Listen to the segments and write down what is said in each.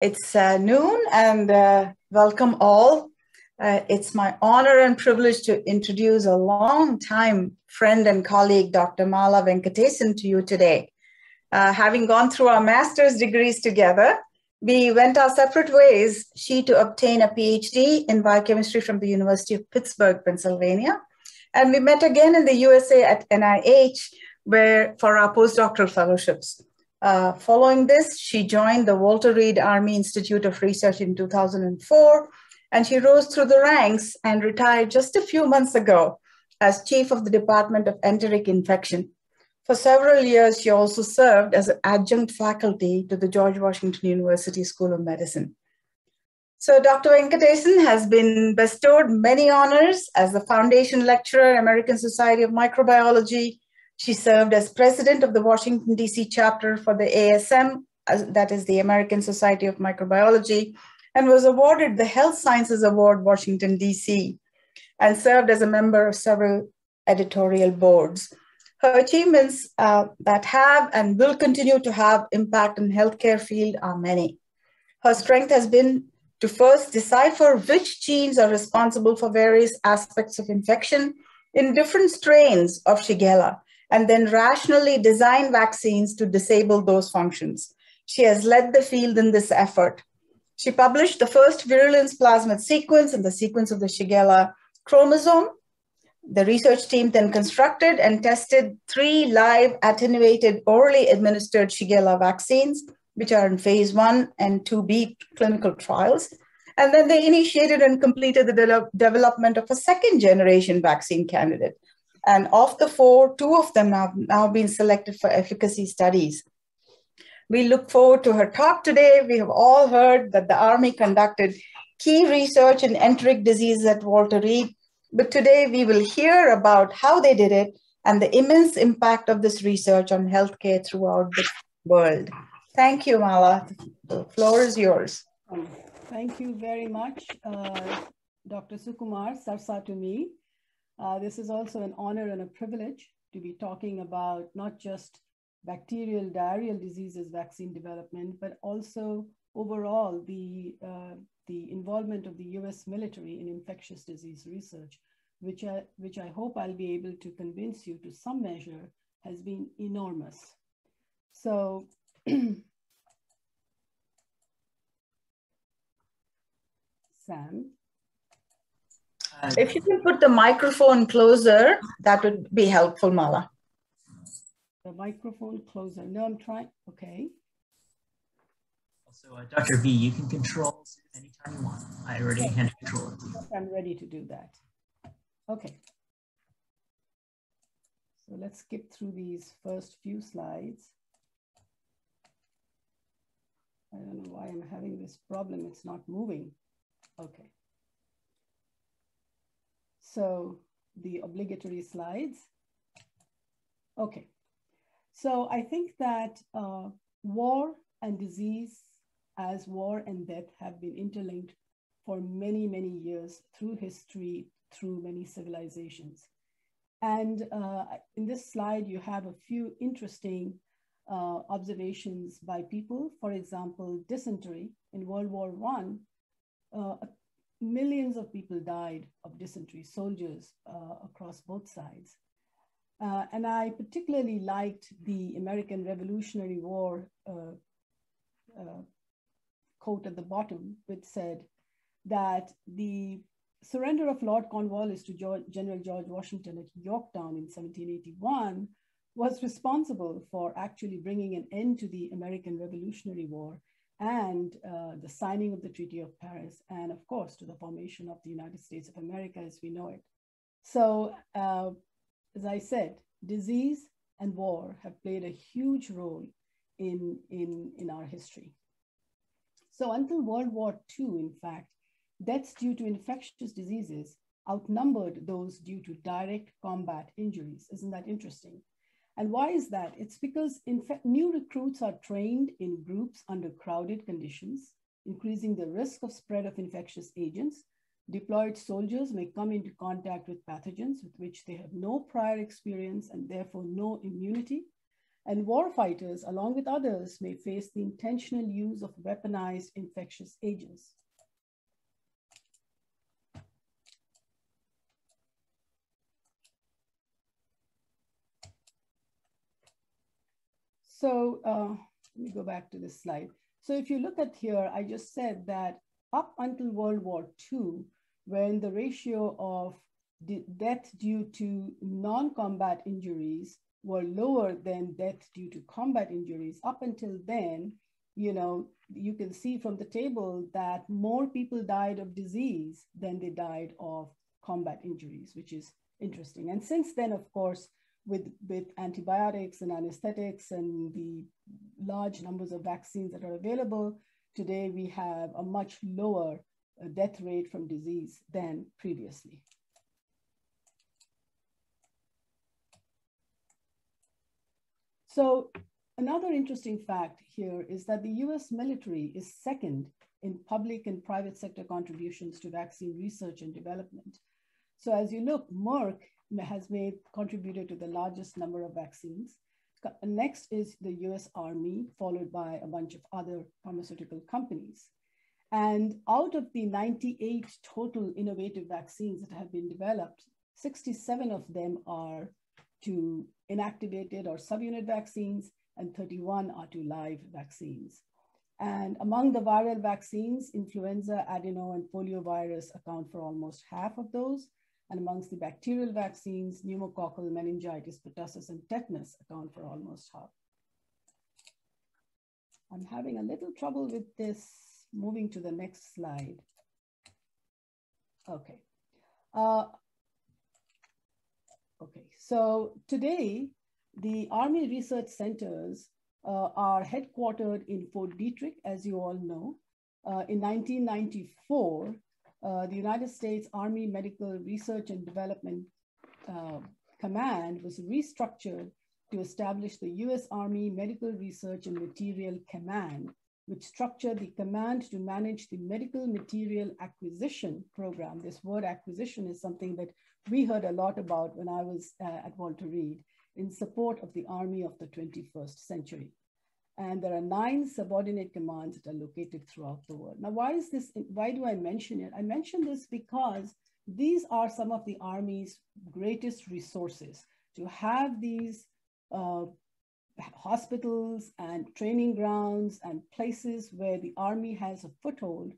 It's uh, noon and uh, welcome all. Uh, it's my honor and privilege to introduce a long-time friend and colleague, Dr. Mala Venkatesan, to you today. Uh, having gone through our master's degrees together, we went our separate ways, she to obtain a PhD in biochemistry from the University of Pittsburgh, Pennsylvania. And we met again in the USA at NIH where, for our postdoctoral fellowships. Uh, following this, she joined the Walter Reed Army Institute of Research in 2004, and she rose through the ranks and retired just a few months ago as chief of the Department of Enteric Infection. For several years, she also served as an adjunct faculty to the George Washington University School of Medicine. So Dr. Venkatesan has been bestowed many honors as the Foundation Lecturer, American Society of Microbiology, she served as president of the Washington, D.C. chapter for the ASM, that is the American Society of Microbiology, and was awarded the Health Sciences Award, Washington, D.C., and served as a member of several editorial boards. Her achievements uh, that have and will continue to have impact in healthcare field are many. Her strength has been to first decipher which genes are responsible for various aspects of infection in different strains of Shigella and then rationally design vaccines to disable those functions. She has led the field in this effort. She published the first virulence plasmid sequence and the sequence of the Shigella chromosome. The research team then constructed and tested three live attenuated orally administered Shigella vaccines, which are in phase one and 2B clinical trials. And then they initiated and completed the de development of a second generation vaccine candidate, and of the four, two of them have now been selected for efficacy studies. We look forward to her talk today. We have all heard that the Army conducted key research in enteric disease at Walter Reed, but today we will hear about how they did it and the immense impact of this research on healthcare throughout the world. Thank you, Mala. The floor is yours. Thank you very much, uh, Dr. Sukumar Sarsa to me. Uh, this is also an honor and a privilege to be talking about not just bacterial diarrheal diseases vaccine development, but also overall the, uh, the involvement of the US military in infectious disease research, which I, which I hope I'll be able to convince you to some measure has been enormous. So Sam, if you can put the microphone closer, that would be helpful, Mala. The microphone closer. No, I'm trying. Okay. Also, uh, Dr. V, you can control anytime you want. I already okay. hand control it. I'm ready to do that. Okay. So let's skip through these first few slides. I don't know why I'm having this problem. It's not moving. Okay. So the obligatory slides. Okay, so I think that uh, war and disease as war and death have been interlinked for many, many years through history, through many civilizations. And uh, in this slide, you have a few interesting uh, observations by people. For example, dysentery in World War I, uh, millions of people died of dysentery, soldiers uh, across both sides. Uh, and I particularly liked the American Revolutionary War uh, uh, quote at the bottom, which said that the surrender of Lord Cornwallis to George, General George Washington at Yorktown in 1781 was responsible for actually bringing an end to the American Revolutionary War and uh, the signing of the Treaty of Paris, and of course, to the formation of the United States of America as we know it. So, uh, as I said, disease and war have played a huge role in, in, in our history. So, until World War II, in fact, deaths due to infectious diseases outnumbered those due to direct combat injuries. Isn't that interesting? And why is that? It's because new recruits are trained in groups under crowded conditions, increasing the risk of spread of infectious agents. Deployed soldiers may come into contact with pathogens with which they have no prior experience and therefore no immunity. And warfighters, along with others, may face the intentional use of weaponized infectious agents. So uh, let me go back to this slide. So if you look at here, I just said that up until World War II, when the ratio of death due to non-combat injuries were lower than death due to combat injuries, up until then, you know, you can see from the table that more people died of disease than they died of combat injuries, which is interesting. And since then, of course, with, with antibiotics and anesthetics and the large numbers of vaccines that are available, today we have a much lower uh, death rate from disease than previously. So another interesting fact here is that the US military is second in public and private sector contributions to vaccine research and development. So as you look, Merck has made contributed to the largest number of vaccines. Next is the US Army, followed by a bunch of other pharmaceutical companies. And out of the 98 total innovative vaccines that have been developed, 67 of them are to inactivated or subunit vaccines, and 31 are to live vaccines. And among the viral vaccines, influenza, adeno, and poliovirus account for almost half of those. And amongst the bacterial vaccines, pneumococcal, meningitis, pertussis, and tetanus account for almost half. I'm having a little trouble with this. Moving to the next slide. Okay. Uh, okay, so today, the Army Research Centers uh, are headquartered in Fort Detrick, as you all know. Uh, in 1994, uh, the United States Army Medical Research and Development uh, Command was restructured to establish the US Army Medical Research and Material Command, which structured the command to manage the medical material acquisition program. This word acquisition is something that we heard a lot about when I was uh, at Walter Reed in support of the Army of the 21st century. And there are nine subordinate commands that are located throughout the world. Now, why is this, why do I mention it? I mention this because these are some of the Army's greatest resources to have these uh, hospitals and training grounds and places where the Army has a foothold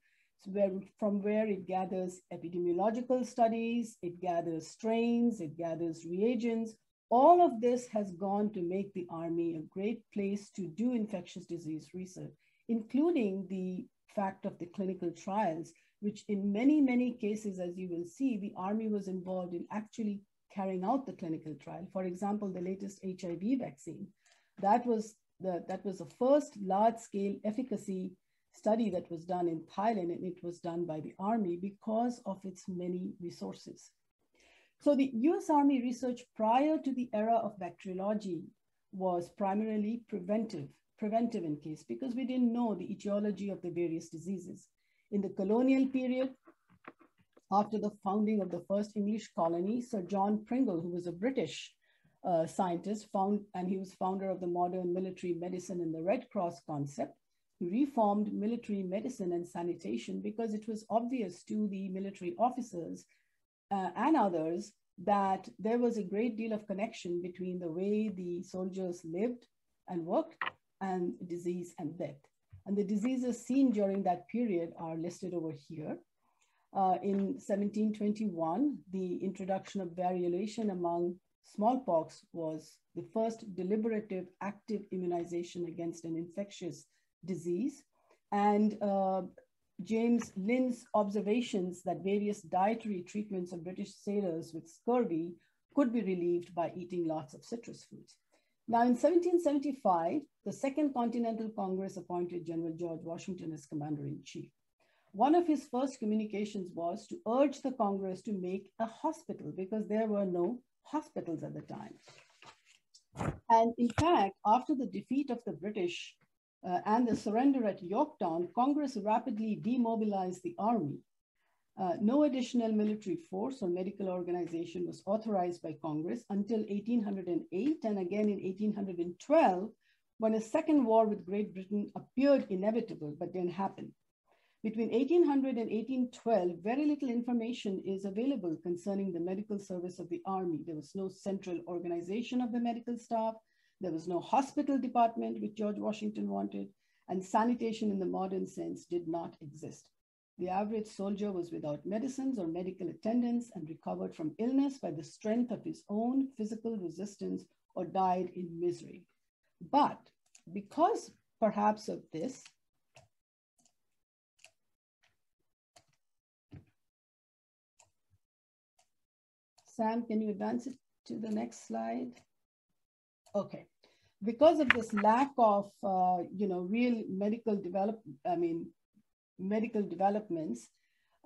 where, from where it gathers epidemiological studies, it gathers strains, it gathers reagents, all of this has gone to make the Army a great place to do infectious disease research, including the fact of the clinical trials, which in many, many cases, as you will see, the Army was involved in actually carrying out the clinical trial. For example, the latest HIV vaccine, that was the, that was the first large-scale efficacy study that was done in Thailand, and it was done by the Army because of its many resources. So the US Army research prior to the era of bacteriology was primarily preventive, preventive in case, because we didn't know the etiology of the various diseases. In the colonial period, after the founding of the first English colony, Sir John Pringle, who was a British uh, scientist, found, and he was founder of the modern military medicine and the Red Cross concept, he reformed military medicine and sanitation because it was obvious to the military officers uh, and others that there was a great deal of connection between the way the soldiers lived and worked and disease and death. And the diseases seen during that period are listed over here. Uh, in 1721, the introduction of variolation among smallpox was the first deliberative active immunization against an infectious disease. And uh, James Lind's observations that various dietary treatments of British sailors with scurvy could be relieved by eating lots of citrus fruits. Now, in 1775, the Second Continental Congress appointed General George Washington as commander in chief. One of his first communications was to urge the Congress to make a hospital because there were no hospitals at the time. And in fact, after the defeat of the British uh, and the surrender at Yorktown, Congress rapidly demobilized the army. Uh, no additional military force or medical organization was authorized by Congress until 1808 and again in 1812 when a second war with Great Britain appeared inevitable but didn't happen. Between 1800 and 1812, very little information is available concerning the medical service of the army. There was no central organization of the medical staff. There was no hospital department, which George Washington wanted, and sanitation in the modern sense did not exist. The average soldier was without medicines or medical attendance and recovered from illness by the strength of his own physical resistance or died in misery. But because perhaps of this, Sam, can you advance it to the next slide? Okay. Because of this lack of, uh, you know, real medical develop, I mean, medical developments,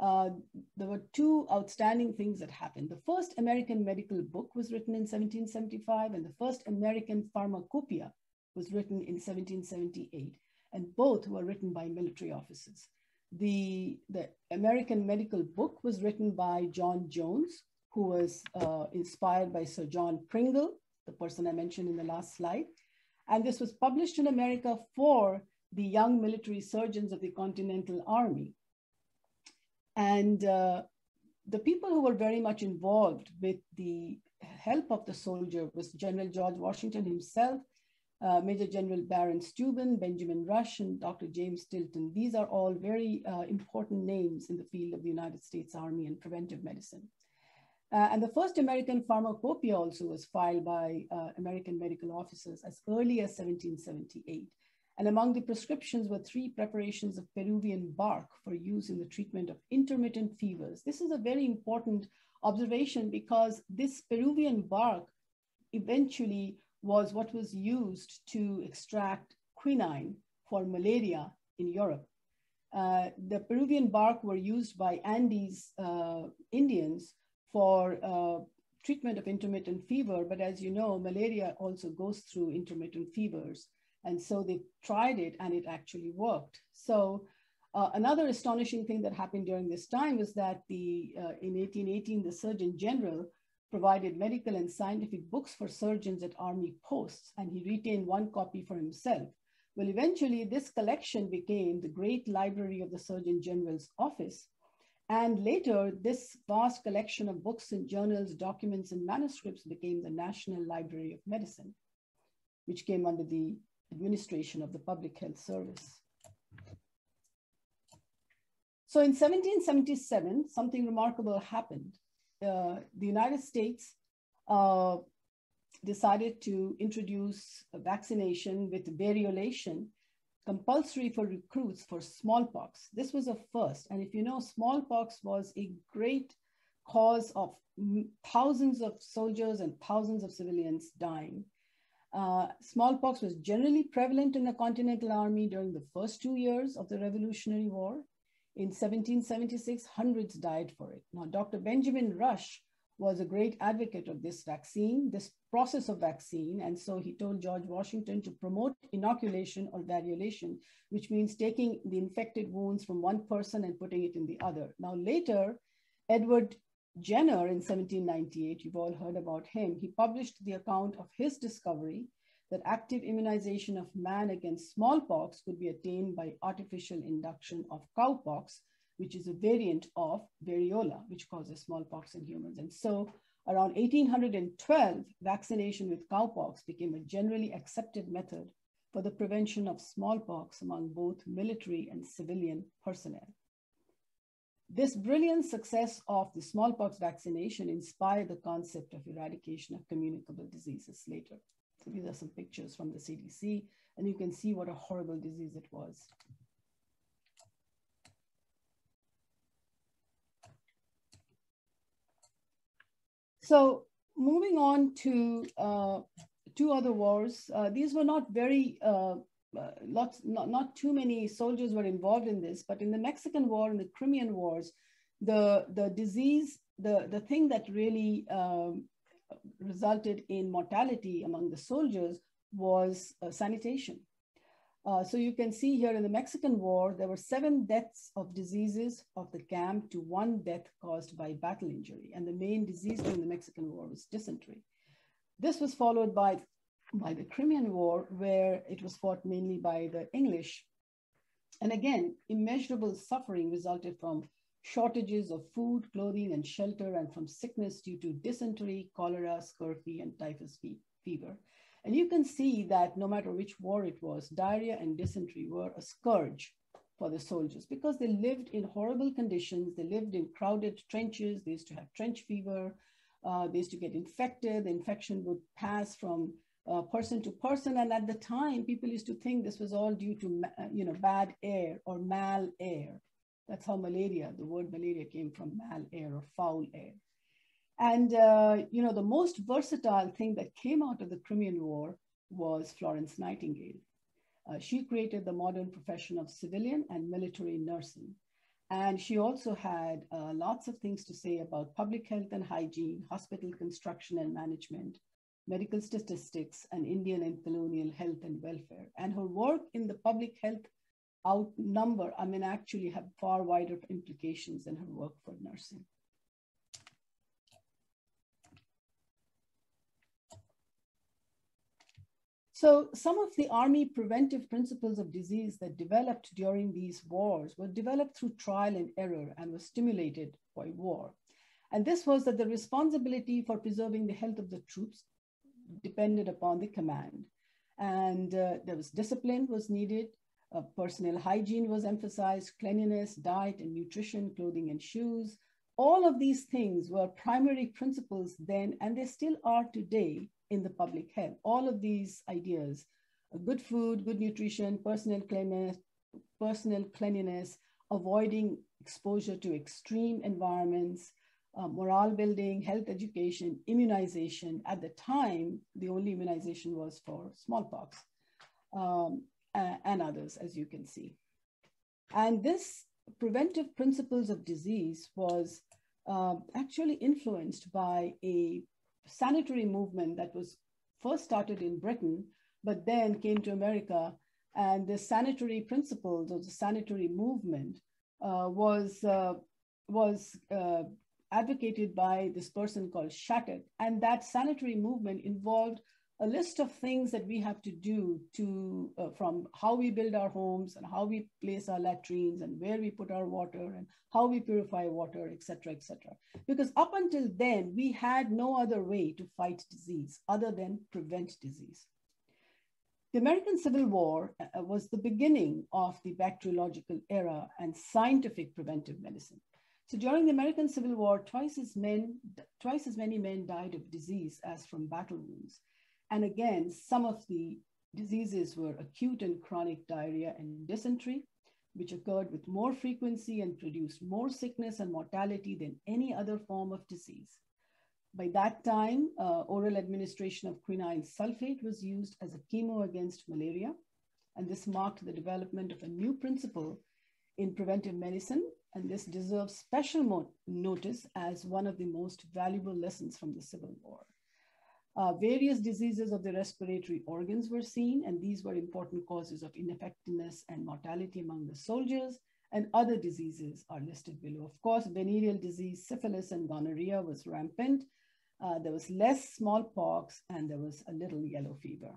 uh, there were two outstanding things that happened. The first American medical book was written in 1775, and the first American pharmacopoeia was written in 1778, and both were written by military officers. The, the American medical book was written by John Jones, who was uh, inspired by Sir John Pringle, the person I mentioned in the last slide. And this was published in America for the young military surgeons of the Continental Army. And uh, the people who were very much involved with the help of the soldier was General George Washington himself, uh, Major General Baron Steuben, Benjamin Rush, and Dr. James Tilton. These are all very uh, important names in the field of the United States Army and preventive medicine. Uh, and the first American pharmacopoeia also was filed by uh, American medical officers as early as 1778. And among the prescriptions were three preparations of Peruvian bark for use in the treatment of intermittent fevers. This is a very important observation because this Peruvian bark eventually was what was used to extract quinine for malaria in Europe. Uh, the Peruvian bark were used by Andes uh, Indians for uh, treatment of intermittent fever. But as you know, malaria also goes through intermittent fevers. And so they tried it and it actually worked. So uh, another astonishing thing that happened during this time was that the, uh, in 1818, the Surgeon General provided medical and scientific books for surgeons at army posts, and he retained one copy for himself. Well, eventually this collection became the great library of the Surgeon General's office, and later, this vast collection of books and journals, documents, and manuscripts became the National Library of Medicine, which came under the administration of the Public Health Service. So in 1777, something remarkable happened. Uh, the United States uh, decided to introduce a vaccination with variolation compulsory for recruits for smallpox. This was a first. And if you know, smallpox was a great cause of thousands of soldiers and thousands of civilians dying. Uh, smallpox was generally prevalent in the Continental Army during the first two years of the Revolutionary War. In 1776, hundreds died for it. Now, Dr. Benjamin Rush was a great advocate of this vaccine, this process of vaccine. And so he told George Washington to promote inoculation or variolation, which means taking the infected wounds from one person and putting it in the other. Now, later, Edward Jenner in 1798, you've all heard about him, he published the account of his discovery that active immunization of man against smallpox could be attained by artificial induction of cowpox, which is a variant of variola, which causes smallpox in humans. And so around 1812, vaccination with cowpox became a generally accepted method for the prevention of smallpox among both military and civilian personnel. This brilliant success of the smallpox vaccination inspired the concept of eradication of communicable diseases later. So these are some pictures from the CDC, and you can see what a horrible disease it was. So moving on to uh, two other wars, uh, these were not very, uh, uh, lots, not, not too many soldiers were involved in this, but in the Mexican War and the Crimean Wars, the, the disease, the, the thing that really um, resulted in mortality among the soldiers was uh, sanitation. Uh, so you can see here in the Mexican War, there were seven deaths of diseases of the camp to one death caused by battle injury. And the main disease during the Mexican War was dysentery. This was followed by, by the Crimean War, where it was fought mainly by the English. And again, immeasurable suffering resulted from shortages of food, clothing, and shelter, and from sickness due to dysentery, cholera, scurvy, and typhus fever. And you can see that no matter which war it was, diarrhea and dysentery were a scourge for the soldiers because they lived in horrible conditions. They lived in crowded trenches. They used to have trench fever. Uh, they used to get infected. The infection would pass from uh, person to person. And at the time, people used to think this was all due to, uh, you know, bad air or mal air. That's how malaria, the word malaria came from mal air or foul air. And, uh, you know, the most versatile thing that came out of the Crimean War was Florence Nightingale. Uh, she created the modern profession of civilian and military nursing. And she also had uh, lots of things to say about public health and hygiene, hospital construction and management, medical statistics, and Indian and colonial health and welfare. And her work in the public health outnumber, I mean, actually have far wider implications than her work for nursing. So some of the army preventive principles of disease that developed during these wars were developed through trial and error and were stimulated by war. And this was that the responsibility for preserving the health of the troops depended upon the command. And uh, there was discipline was needed, uh, personal hygiene was emphasized, cleanliness, diet and nutrition, clothing and shoes. All of these things were primary principles then, and they still are today in the public health. All of these ideas, good food, good nutrition, personal cleanliness, personal cleanliness, avoiding exposure to extreme environments, uh, morale building, health education, immunization. At the time, the only immunization was for smallpox um, and others, as you can see. And this preventive principles of disease was uh, actually influenced by a sanitary movement that was first started in Britain, but then came to America. And the sanitary principles or the sanitary movement uh, was, uh, was uh, advocated by this person called Shattuck. And that sanitary movement involved a list of things that we have to do to uh, from how we build our homes and how we place our latrines and where we put our water and how we purify water etc etc because up until then we had no other way to fight disease other than prevent disease. The american civil war uh, was the beginning of the bacteriological era and scientific preventive medicine. So during the american civil war twice as men twice as many men died of disease as from battle wounds and again, some of the diseases were acute and chronic diarrhea and dysentery, which occurred with more frequency and produced more sickness and mortality than any other form of disease. By that time, uh, oral administration of quinine sulfate was used as a chemo against malaria. And this marked the development of a new principle in preventive medicine. And this deserves special notice as one of the most valuable lessons from the Civil War. Uh, various diseases of the respiratory organs were seen, and these were important causes of ineffectiveness and mortality among the soldiers, and other diseases are listed below. Of course, venereal disease, syphilis, and gonorrhea was rampant. Uh, there was less smallpox, and there was a little yellow fever.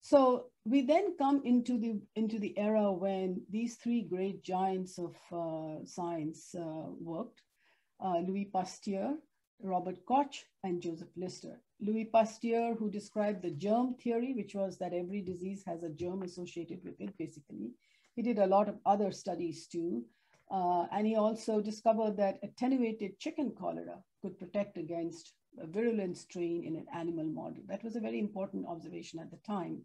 So we then come into the into the era when these three great giants of uh, science uh, worked: uh, Louis Pasteur, Robert Koch, and Joseph Lister. Louis Pasteur, who described the germ theory, which was that every disease has a germ associated with it, basically. He did a lot of other studies too. Uh, and he also discovered that attenuated chicken cholera could protect against a virulent strain in an animal model. That was a very important observation at the time.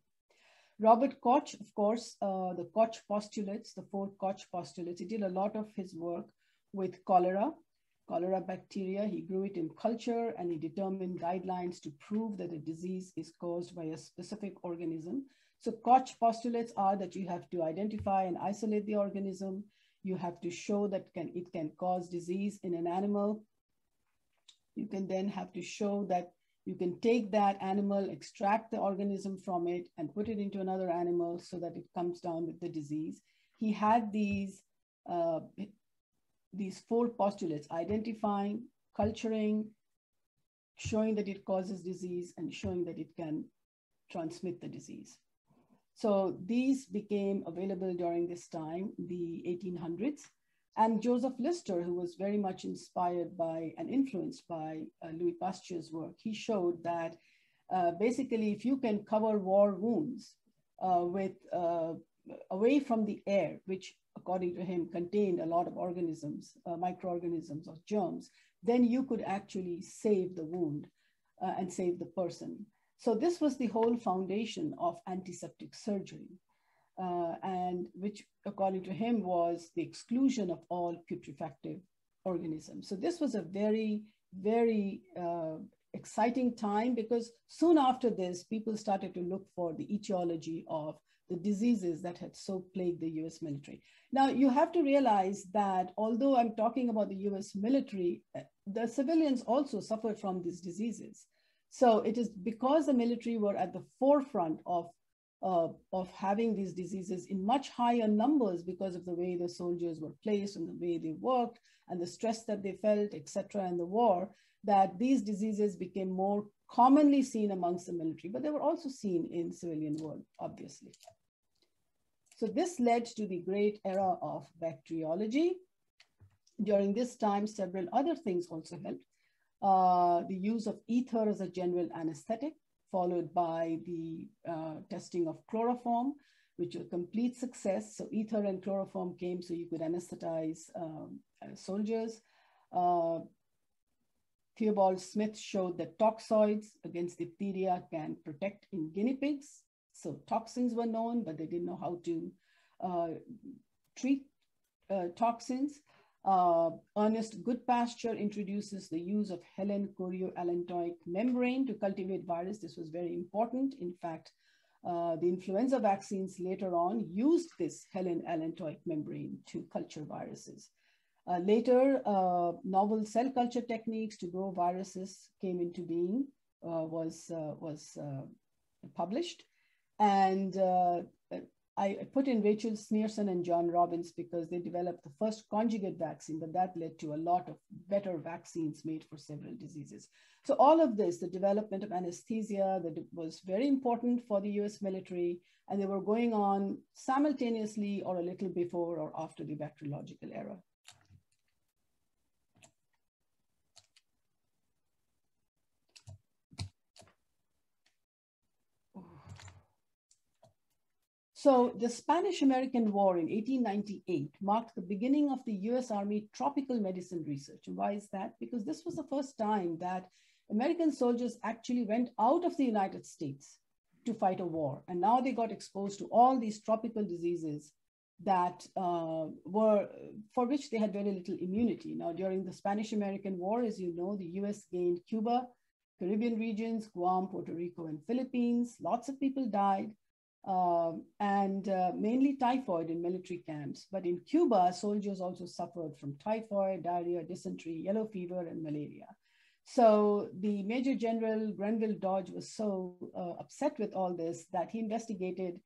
Robert Koch, of course, uh, the Koch postulates, the four Koch postulates, he did a lot of his work with cholera, cholera bacteria. He grew it in culture and he determined guidelines to prove that a disease is caused by a specific organism. So Koch postulates are that you have to identify and isolate the organism. You have to show that can, it can cause disease in an animal. you can then have to show that you can take that animal, extract the organism from it, and put it into another animal so that it comes down with the disease. He had these, uh, these four postulates, identifying, culturing, showing that it causes disease, and showing that it can transmit the disease. So these became available during this time, the 1800s. And Joseph Lister, who was very much inspired by and influenced by uh, Louis Pasteur's work, he showed that uh, basically if you can cover war wounds uh, with uh, away from the air, which according to him contained a lot of organisms, uh, microorganisms or germs, then you could actually save the wound uh, and save the person. So this was the whole foundation of antiseptic surgery, uh, and which according to him was the exclusion of all putrefactive organisms. So this was a very, very uh, exciting time because soon after this, people started to look for the etiology of the diseases that had so plagued the US military. Now, you have to realize that although I'm talking about the US military, uh, the civilians also suffered from these diseases. So it is because the military were at the forefront of, uh, of having these diseases in much higher numbers because of the way the soldiers were placed and the way they worked and the stress that they felt, etc., in the war, that these diseases became more commonly seen amongst the military, but they were also seen in civilian world, obviously. So this led to the great era of bacteriology. During this time, several other things also helped uh, the use of ether as a general anesthetic, followed by the uh, testing of chloroform, which was complete success. So ether and chloroform came so you could anesthetize um, uh, soldiers. Uh, Theobald Smith showed that toxoids against diphtheria can protect in guinea pigs. So toxins were known, but they didn't know how to uh, treat uh, toxins. Uh, Ernest Goodpasture introduces the use of Helen chorioallantoic membrane to cultivate virus. This was very important. In fact, uh, the influenza vaccines later on used this Helen allantoic membrane to culture viruses. Uh, later, uh, novel cell culture techniques to grow viruses came into being, uh, was, uh, was published. And I put in Rachel Schneerson and John Robbins because they developed the first conjugate vaccine, but that led to a lot of better vaccines made for several diseases. So all of this, the development of anesthesia that was very important for the US military, and they were going on simultaneously or a little before or after the bacteriological era. So the Spanish-American War in 1898 marked the beginning of the US Army tropical medicine research. And why is that? Because this was the first time that American soldiers actually went out of the United States to fight a war. And now they got exposed to all these tropical diseases that uh, were, for which they had very little immunity. Now, during the Spanish-American War, as you know, the US gained Cuba, Caribbean regions, Guam, Puerto Rico, and Philippines. Lots of people died um, and uh, mainly typhoid in military camps. But in Cuba, soldiers also suffered from typhoid, diarrhea, dysentery, yellow fever, and malaria. So the Major General Grenville Dodge was so uh, upset with all this that he investigated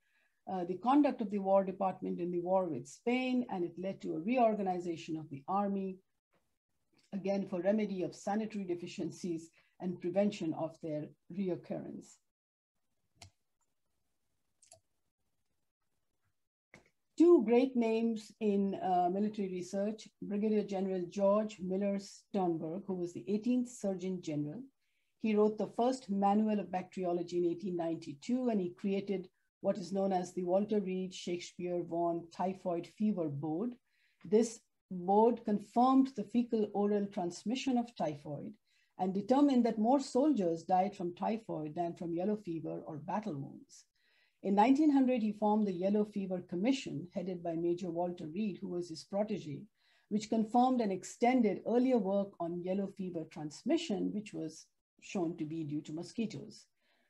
uh, the conduct of the War Department in the war with Spain, and it led to a reorganization of the army, again for remedy of sanitary deficiencies and prevention of their reoccurrence. Two great names in uh, military research, Brigadier General George Miller Sternberg, who was the 18th Surgeon General. He wrote the first manual of bacteriology in 1892, and he created what is known as the Walter Reed Shakespeare Vaughan Typhoid Fever Board. This board confirmed the fecal oral transmission of typhoid and determined that more soldiers died from typhoid than from yellow fever or battle wounds. In 1900, he formed the Yellow Fever Commission, headed by Major Walter Reed, who was his protege, which confirmed and extended earlier work on yellow fever transmission, which was shown to be due to mosquitoes.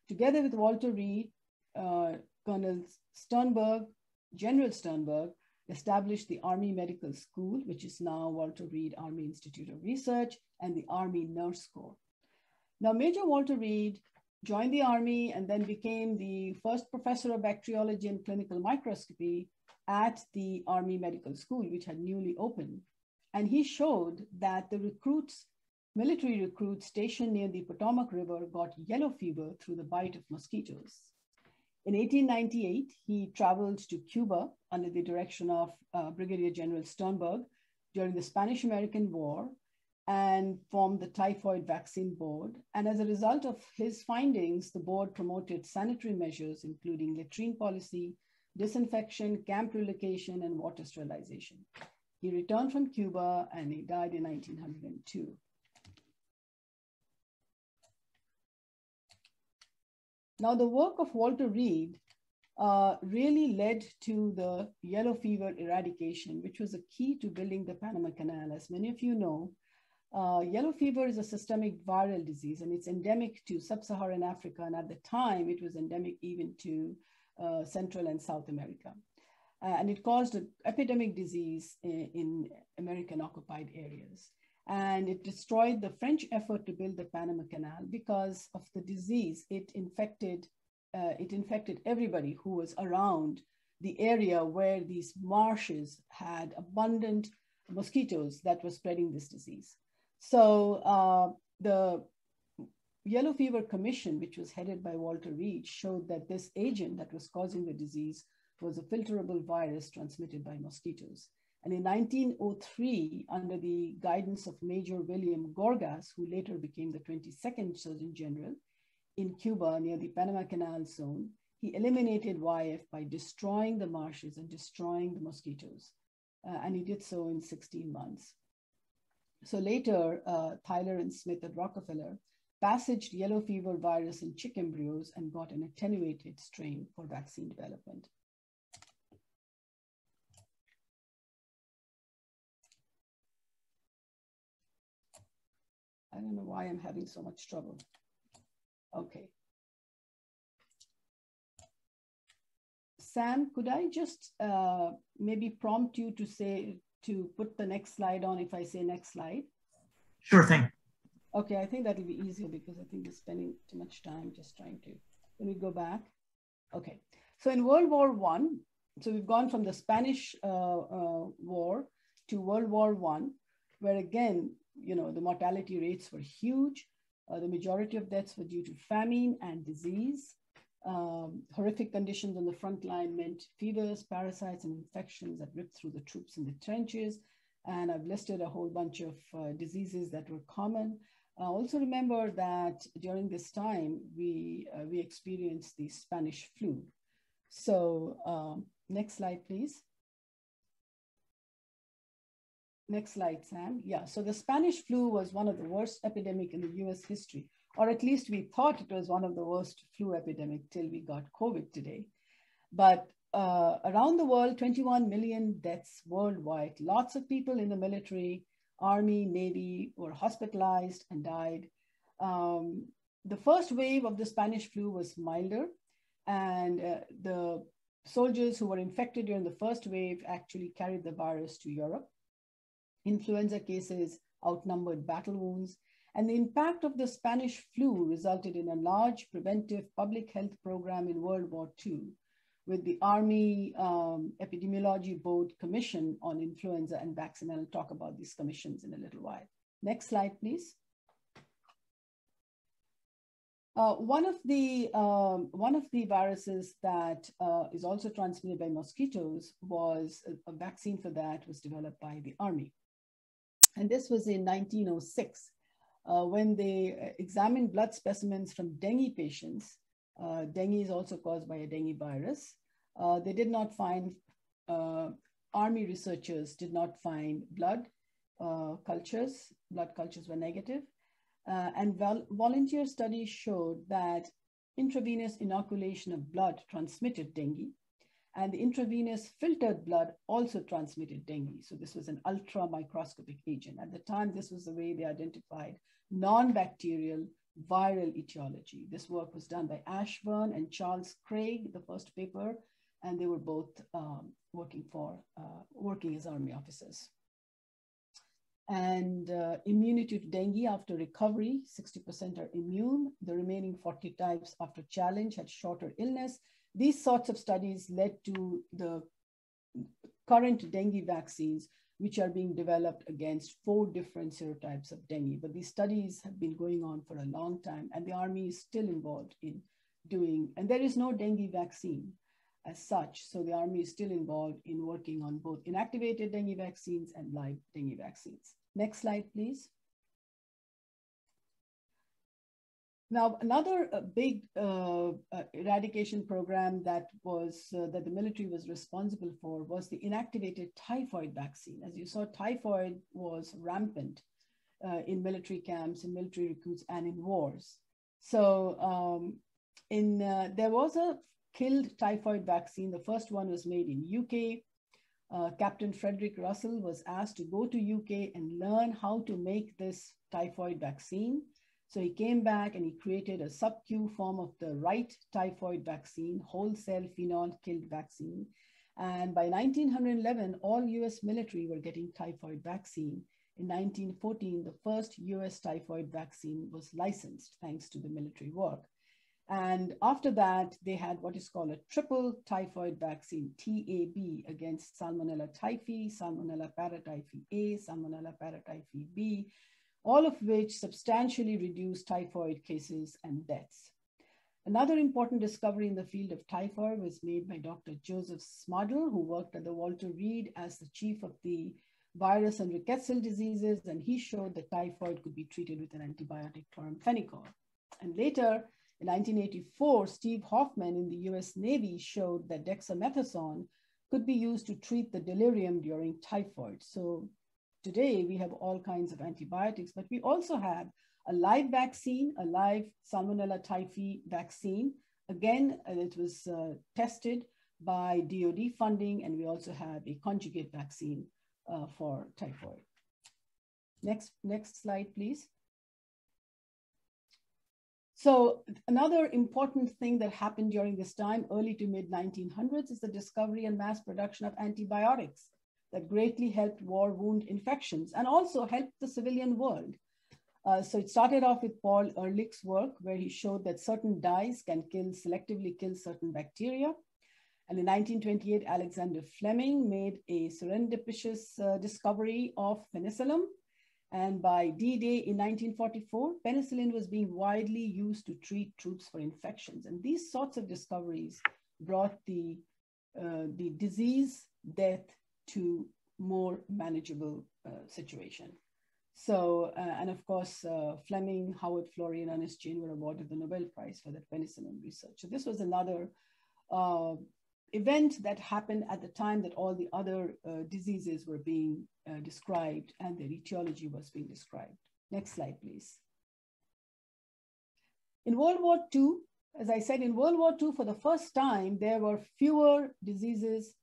Together with Walter Reed, uh, Colonel Sternberg, General Sternberg, established the Army Medical School, which is now Walter Reed Army Institute of Research, and the Army Nurse Corps. Now, Major Walter Reed joined the Army and then became the first professor of bacteriology and clinical microscopy at the Army Medical School, which had newly opened. And he showed that the recruits, military recruits stationed near the Potomac River got yellow fever through the bite of mosquitoes. In 1898, he traveled to Cuba under the direction of uh, Brigadier General Sternberg during the Spanish American War and formed the Typhoid Vaccine Board. And as a result of his findings, the board promoted sanitary measures, including latrine policy, disinfection, camp relocation, and water sterilization. He returned from Cuba and he died in 1902. Now, the work of Walter Reed uh, really led to the yellow fever eradication, which was a key to building the Panama Canal. As many of you know, uh, yellow fever is a systemic viral disease and it's endemic to sub-Saharan Africa. And at the time, it was endemic even to uh, Central and South America. Uh, and it caused an epidemic disease in, in American occupied areas and it destroyed the French effort to build the Panama Canal because of the disease. It infected, uh, it infected everybody who was around the area where these marshes had abundant mosquitoes that were spreading this disease. So uh, the Yellow Fever Commission, which was headed by Walter Reed, showed that this agent that was causing the disease was a filterable virus transmitted by mosquitoes. And in 1903, under the guidance of Major William Gorgas, who later became the 22nd Surgeon General in Cuba near the Panama Canal zone, he eliminated YF by destroying the marshes and destroying the mosquitoes. Uh, and he did so in 16 months. So later, uh, Theiler and Smith at Rockefeller passaged yellow fever virus in chick embryos and got an attenuated strain for vaccine development. I don't know why I'm having so much trouble. Okay. Sam, could I just uh, maybe prompt you to say, to put the next slide on if I say next slide? Sure thing. Okay, I think that'll be easier because I think we're spending too much time just trying to, let me go back. Okay, so in World War One, so we've gone from the Spanish uh, uh, War to World War One, where again, you know, the mortality rates were huge. Uh, the majority of deaths were due to famine and disease. Um, horrific conditions on the front line meant fevers, parasites, and infections that ripped through the troops in the trenches. And I've listed a whole bunch of uh, diseases that were common. Uh, also remember that during this time, we, uh, we experienced the Spanish flu. So um, next slide, please. Next slide, Sam. Yeah, so the Spanish flu was one of the worst epidemic in the US history, or at least we thought it was one of the worst flu epidemic till we got COVID today. But uh, around the world, 21 million deaths worldwide, lots of people in the military, army, navy were hospitalized and died. Um, the first wave of the Spanish flu was milder and uh, the soldiers who were infected during the first wave actually carried the virus to Europe influenza cases outnumbered battle wounds, and the impact of the Spanish flu resulted in a large preventive public health program in World War II with the Army um, Epidemiology Board Commission on Influenza and Vaccine. I'll talk about these commissions in a little while. Next slide, please. Uh, one of the um, one of the viruses that uh, is also transmitted by mosquitoes was a, a vaccine for that was developed by the army. And this was in 1906 uh, when they uh, examined blood specimens from dengue patients. Uh, dengue is also caused by a dengue virus. Uh, they did not find, uh, army researchers did not find blood uh, cultures. Blood cultures were negative. and vol volunteer studies showed that intravenous inoculation of blood transmitted dengue and the intravenous filtered blood also transmitted dengue. So this was an ultra microscopic agent. At the time, this was the way they identified non-bacterial viral etiology. This work was done by Ashburn and Charles Craig, the first paper, and they were both um, working for uh, working as army officers. And uh, immunity to dengue after recovery, 60% are immune. The remaining 40 types after challenge had shorter illness. These sorts of studies led to the current dengue vaccines, which are being developed against four different serotypes of dengue. But these studies have been going on for a long time, and the Army is still involved in doing, and there is no dengue vaccine as such. So the Army is still involved in working on both inactivated dengue vaccines and live dengue vaccines. Next slide, please. Now, another uh, big uh, uh, eradication program that was uh, that the military was responsible for was the inactivated typhoid vaccine. As you saw, typhoid was rampant uh, in military camps, in military recruits, and in wars. So, um, in uh, there was a killed typhoid vaccine. The first one was made in UK. Captain Frederick Russell was asked to go to UK and learn how to make this typhoid vaccine so he came back and he created a sub-Q form of the right typhoid vaccine, whole cell phenol killed vaccine. And by 1911, all US military were getting typhoid vaccine. In 1914, the first US typhoid vaccine was licensed thanks to the military work. And after that, they had what is called a triple typhoid vaccine, TAB, against Salmonella typhi, Salmonella paratyphi A, Salmonella paratyphi B, all of which substantially reduced typhoid cases and deaths. Another important discovery in the field of typhoid was made by Dr. Joseph Smadel, who worked at the Walter Reed as the chief of the virus and rickettsial diseases, and he showed that typhoid could be treated with an antibiotic chloramphenicol. And later, in 1984, Steve Hoffman in the US Navy showed that dexamethasone could be used to treat the delirium during typhoid. So today we have all kinds of antibiotics, but we also have a live vaccine, a live Salmonella typhi vaccine. Again, uh, it was uh, tested by DoD funding, and we also have a conjugate vaccine uh, for typhoid. Next, next slide, please. So another important thing that happened during this time, early to mid 1900s, is the discovery and mass production of antibiotics that greatly helped war wound infections and also helped the civilian world. Uh, so it started off with Paul Ehrlich's work, where he showed that certain dyes can kill, selectively kill certain bacteria. And in 1928, Alexander Fleming made a serendipitous uh, discovery of penicillin. And by D-Day in 1944, penicillin was being widely used to treat troops for infections. And these sorts of discoveries brought the, uh, the disease, death, to more manageable uh, situation. So, uh, and of course, uh, Fleming, Howard Florey, and Ernest Chain were awarded the Nobel Prize for that penicillin research. So this was another event that happened at the time that all the other uh, diseases were being uh, described and their etiology was being described. Next slide, please. In World War II, as I said, in World War II, for the first time, there were fewer diseases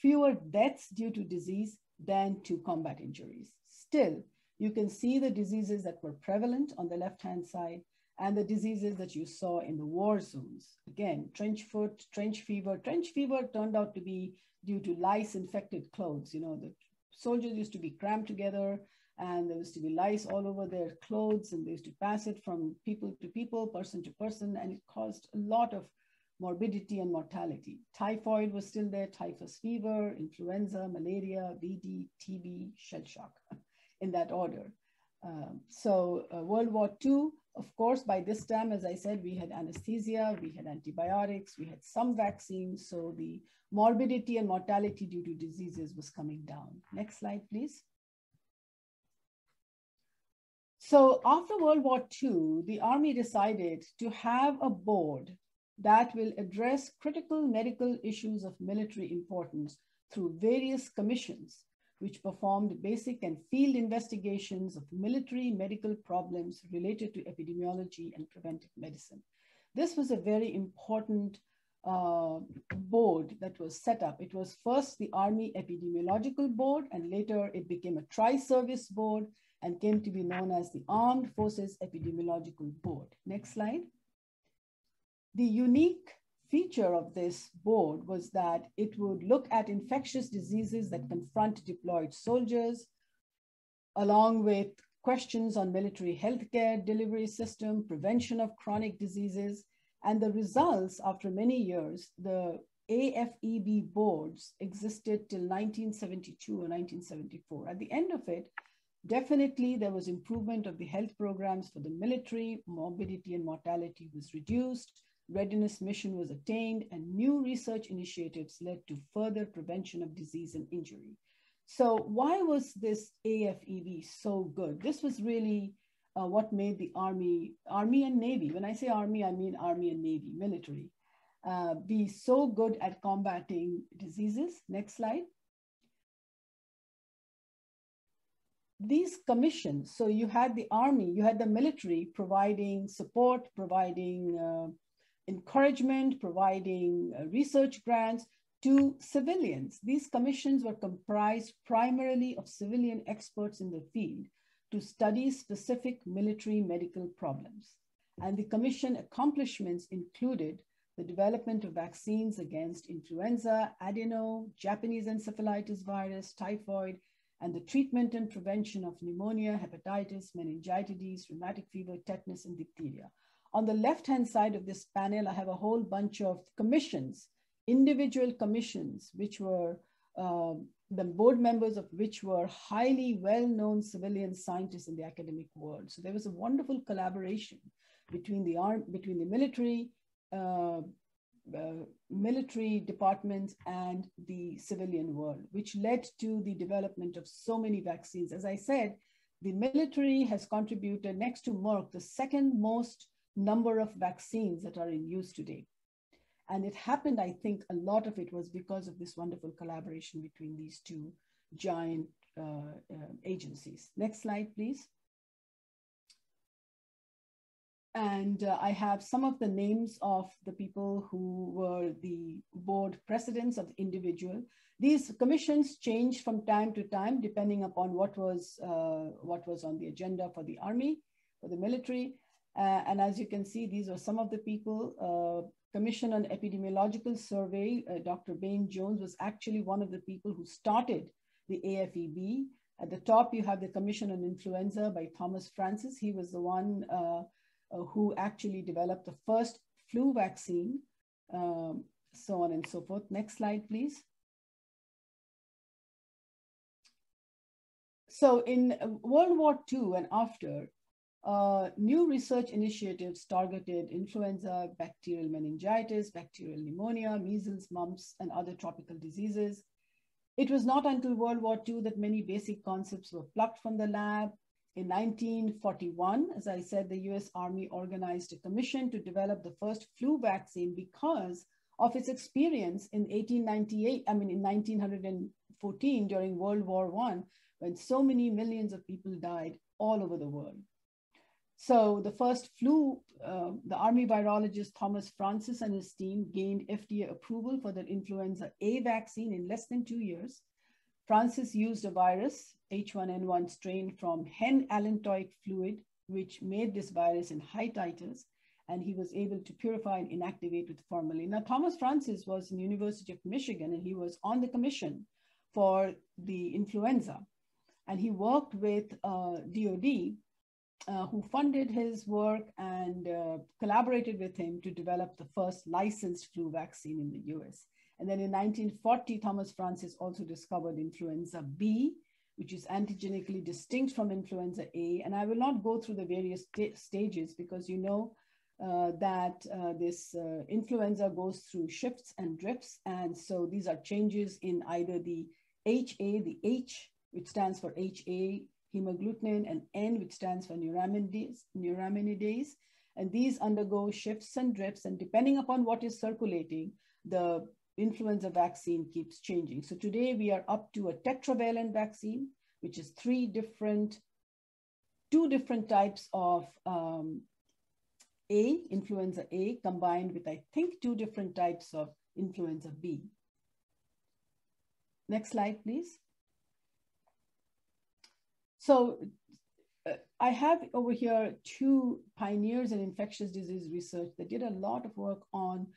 fewer deaths due to disease than to combat injuries. Still, you can see the diseases that were prevalent on the left-hand side and the diseases that you saw in the war zones. Again, trench foot, trench fever. Trench fever turned out to be due to lice-infected clothes. You know, the soldiers used to be crammed together and there used to be lice all over their clothes and they used to pass it from people to people, person to person, and it caused a lot of morbidity and mortality. Typhoid was still there, typhus fever, influenza, malaria, VD, TB, shell shock, in that order. Um, so uh, World War II, of course, by this time, as I said, we had anesthesia, we had antibiotics, we had some vaccines. So the morbidity and mortality due to diseases was coming down. Next slide, please. So after World War II, the Army decided to have a board that will address critical medical issues of military importance through various commissions, which performed basic and field investigations of military medical problems related to epidemiology and preventive medicine. This was a very important uh, board that was set up. It was first the Army Epidemiological Board, and later it became a tri-service board and came to be known as the Armed Forces Epidemiological Board. Next slide. The unique feature of this board was that it would look at infectious diseases that confront deployed soldiers, along with questions on military healthcare delivery system, prevention of chronic diseases, and the results after many years, the AFEB boards existed till 1972 or 1974. At the end of it, definitely there was improvement of the health programs for the military, morbidity and mortality was reduced, readiness mission was attained, and new research initiatives led to further prevention of disease and injury. So why was this AFEB so good? This was really uh, what made the Army, Army and Navy, when I say Army, I mean Army and Navy, military, uh, be so good at combating diseases. Next slide. These commissions, so you had the army, you had the military providing support, providing uh, encouragement, providing uh, research grants to civilians. These commissions were comprised primarily of civilian experts in the field to study specific military medical problems. And the commission accomplishments included the development of vaccines against influenza, adeno, Japanese encephalitis virus, typhoid, and the treatment and prevention of pneumonia, hepatitis, meningitis, rheumatic fever, tetanus, and diphtheria. On the left-hand side of this panel, I have a whole bunch of commissions, individual commissions, which were uh, the board members of which were highly well-known civilian scientists in the academic world. So there was a wonderful collaboration between the arm, between the military, uh, uh, military departments and the civilian world, which led to the development of so many vaccines. As I said, the military has contributed next to Merck, the second most number of vaccines that are in use today. And it happened, I think a lot of it was because of this wonderful collaboration between these two giant uh, uh, agencies. Next slide, please. And uh, I have some of the names of the people who were the board presidents of the individual. These commissions changed from time to time, depending upon what was, uh, what was on the agenda for the army, for the military. Uh, and as you can see, these are some of the people. Uh, Commission on Epidemiological Survey, uh, Dr. Bayne-Jones was actually one of the people who started the AFEB. At the top, you have the Commission on Influenza by Thomas Francis. He was the one who actually developed the first flu vaccine, um, so on and so forth. Next slide, please. So in World War II and after, uh, new research initiatives targeted influenza, bacterial meningitis, bacterial pneumonia, measles, mumps, and other tropical diseases. It was not until World War II that many basic concepts were plucked from the lab in 1941, as I said, the US Army organized a commission to develop the first flu vaccine because of its experience in 1898, I mean, in 1914 during World War I, when so many millions of people died all over the world. So the first flu, uh, the Army virologist Thomas Francis and his team gained FDA approval for the influenza A vaccine in less than two years. Francis used a virus, H1N1 strain from hen allantoic fluid, which made this virus in high titers, and he was able to purify and inactivate with formalin. Now, Thomas Francis was in University of Michigan, and he was on the commission for the influenza. And he worked with uh, DOD, uh, who funded his work and uh, collaborated with him to develop the first licensed flu vaccine in the US. And then in 1940, Thomas Francis also discovered influenza B, which is antigenically distinct from influenza A. And I will not go through the various st stages because you know uh, that uh, this uh, influenza goes through shifts and drifts. And so these are changes in either the HA, the H, which stands for HA, hemagglutinin, and N, which stands for neuraminidase. neuraminidase. And these undergo shifts and drifts. And depending upon what is circulating, the influenza vaccine keeps changing. So today we are up to a tetravalent vaccine, which is three different, two different types of um, A, influenza A, combined with, I think, two different types of influenza B. Next slide, please. So uh, I have over here two pioneers in infectious disease research that did a lot of work on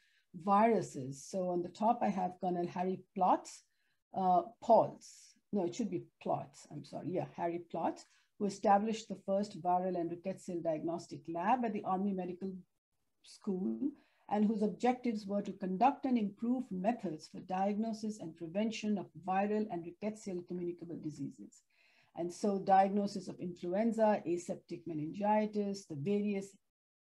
viruses. So on the top, I have Colonel Harry Plotz, uh, Pauls. No, it should be Plotz. I'm sorry. Yeah, Harry Plotz, who established the first viral and rickettsial diagnostic lab at the Army Medical School and whose objectives were to conduct and improve methods for diagnosis and prevention of viral and rickettsial communicable diseases. And so diagnosis of influenza, aseptic meningitis, the various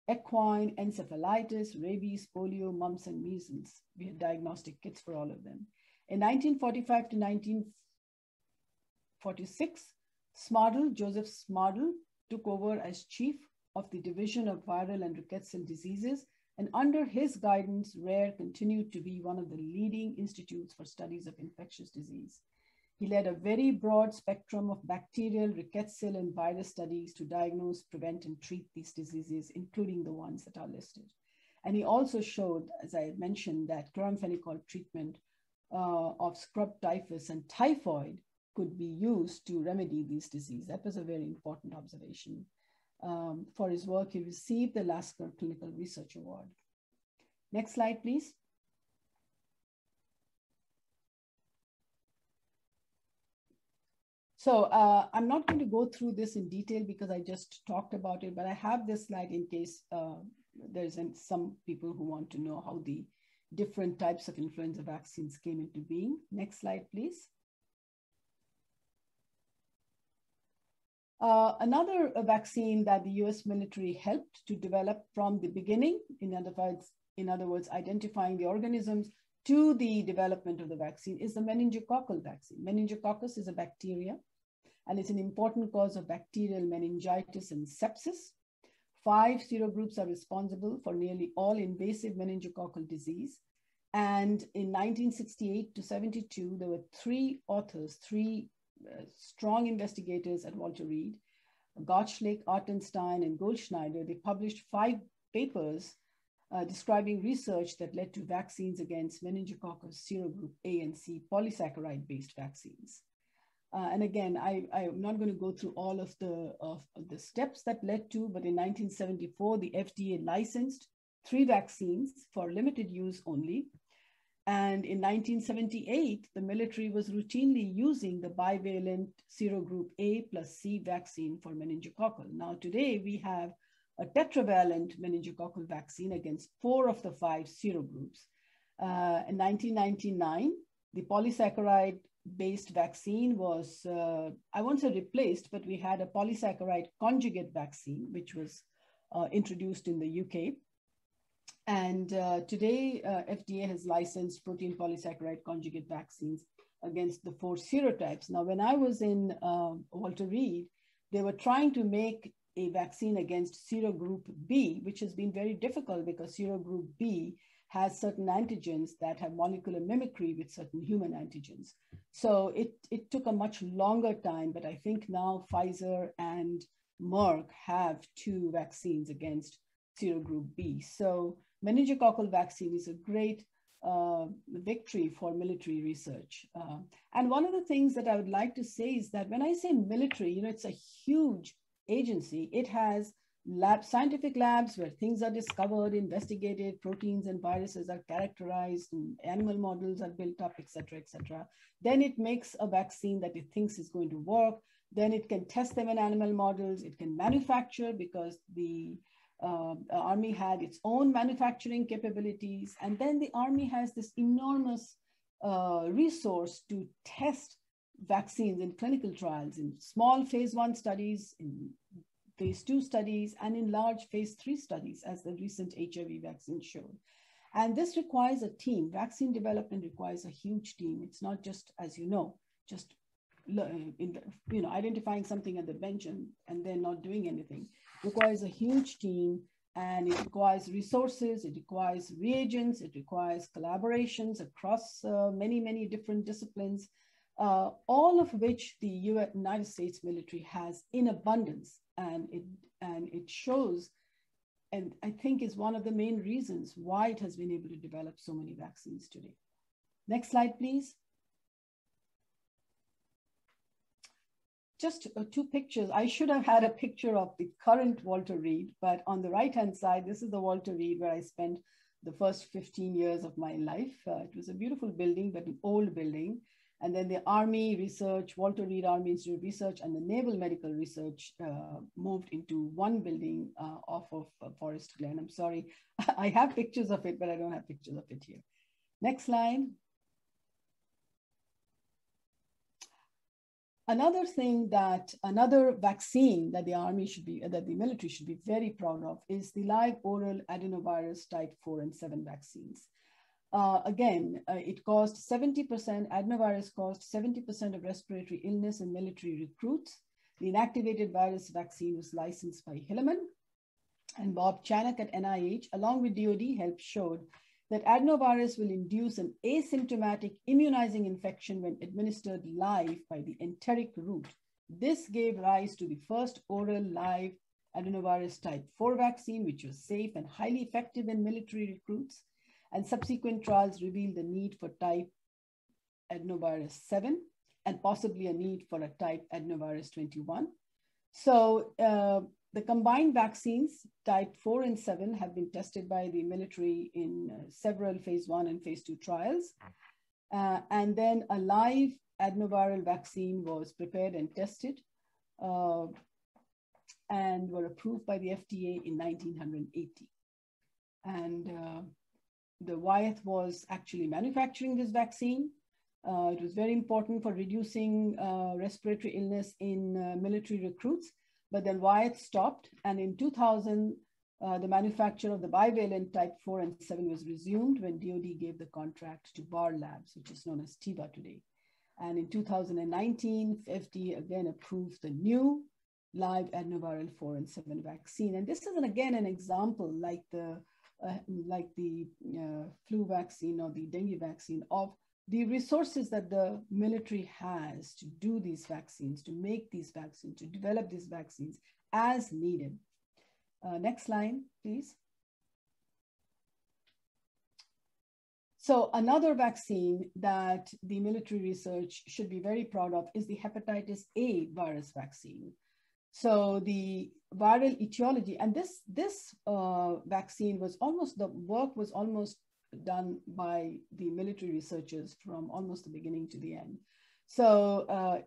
equine encephalitis, rabies, polio, mumps, and measles. We had diagnostic kits for all of them. In 1945 to 1946, Smadel, Joseph Smadel, took over as chief of the Division of Viral and Rickettsial Diseases, and under his guidance, WRAIR continued to be one of the leading institutes for studies of infectious disease. He led a very broad spectrum of bacterial, rickettsial, and virus studies to diagnose, prevent, and treat these diseases, including the ones that are listed. And he also showed, as I mentioned, that chloramphenicol treatment uh, of scrub typhus and typhoid could be used to remedy these diseases. That was a very important observation. Um, for his work, he received the Lasker Clinical Research Award. Next slide, please. So uh, I'm not going to go through this in detail because I just talked about it, but I have this slide in case uh, there's some people who want to know how the different types of influenza vaccines came into being. Next slide, please. Uh, another vaccine that the US military helped to develop from the beginning, in other words, in other words, identifying the organisms to the development of the vaccine is the meningococcal vaccine. Meningococcus is a bacteria and it's an important cause of bacterial meningitis and sepsis. Five serogroups are responsible for nearly all invasive meningococcal disease. And in 1968 to 72, there were three authors, three uh, strong investigators at Walter Reed, Gotschlich, Artenstein, and Goldschneider. They published five papers uh, describing research that led to vaccines against meningococcus serogroup A and C polysaccharide-based vaccines. Uh, and again, I, I'm not going to go through all of the, of, the steps that led to, but in 1974, the FDA licensed three vaccines for limited use only. And in 1978, the military was routinely using the bivalent serogroup A plus C vaccine for meningococcal. Now, today we have a tetravalent meningococcal vaccine against four of the five serogroups. Uh, in 1999, the polysaccharide based vaccine was, uh, I won't say replaced, but we had a polysaccharide conjugate vaccine, which was uh, introduced in the UK. And uh, today, uh, FDA has licensed protein polysaccharide conjugate vaccines against the four serotypes. Now, when I was in uh, Walter Reed, they were trying to make a vaccine against serogroup B, which has been very difficult because serogroup B has certain antigens that have molecular mimicry with certain human antigens. So it, it took a much longer time, but I think now Pfizer and Merck have two vaccines against serogroup B. So meningococcal vaccine is a great uh, victory for military research. Uh, and one of the things that I would like to say is that when I say military, you know, it's a huge agency. It has lab, scientific labs where things are discovered, investigated, proteins and viruses are characterized, animal models are built up, etc., etc. Then it makes a vaccine that it thinks is going to work. Then it can test them in animal models. It can manufacture because the uh, army had its own manufacturing capabilities. And then the army has this enormous uh, resource to test vaccines in clinical trials, in small phase one studies, in phase two studies, and in large phase three studies, as the recent HIV vaccine showed. And this requires a team. Vaccine development requires a huge team. It's not just, as you know, just in you know identifying something at the bench and, and then not doing anything. It requires a huge team and it requires resources, it requires reagents, it requires collaborations across uh, many, many different disciplines, uh, all of which the United States military has in abundance and it and it shows and i think is one of the main reasons why it has been able to develop so many vaccines today next slide please just uh, two pictures i should have had a picture of the current walter reed but on the right hand side this is the walter reed where i spent the first 15 years of my life. Uh, it was a beautiful building, but an old building. And then the Army Research, Walter Reed Army Institute of Research, and the Naval Medical Research uh, moved into one building uh, off of uh, Forest Glen. I'm sorry, I have pictures of it, but I don't have pictures of it here. Next slide. Another thing that, another vaccine that the army should be, that the military should be very proud of is the live oral adenovirus type 4 and 7 vaccines. Uh, again, uh, it caused 70%, adenovirus caused 70% of respiratory illness in military recruits. The inactivated virus vaccine was licensed by Hilleman and Bob Chanock at NIH, along with DOD, helped showed that adenovirus will induce an asymptomatic immunizing infection when administered live by the enteric route. This gave rise to the first oral live adenovirus type 4 vaccine, which was safe and highly effective in military recruits. And subsequent trials revealed the need for type adenovirus 7 and possibly a need for a type adenovirus 21. So uh, the combined vaccines, type 4 and 7, have been tested by the military in uh, several phase 1 and phase 2 trials. Uh, and then a live adenoviral vaccine was prepared and tested uh, and were approved by the FDA in 1980. And uh, the Wyeth was actually manufacturing this vaccine. Uh, it was very important for reducing uh, respiratory illness in military recruits but then Wyeth stopped. And in 2000, uh, the manufacture of the bivalent type 4 and 7 was resumed when DoD gave the contract to Barr Labs, which is known as Teva today. And in 2019, FDA again approved the new live adenoviral 4 and 7 vaccine. And this is, an, again, an example like the, uh, like the uh, flu vaccine or the dengue vaccine of the resources that the military has to do these vaccines, to make these vaccines, to develop these vaccines as needed. Uh, next line, please. So another vaccine that the military research should be very proud of is the hepatitis A virus vaccine. So the viral etiology, and this, this uh, vaccine was almost, the work was almost done by the military researchers from almost the beginning to the end. So uh,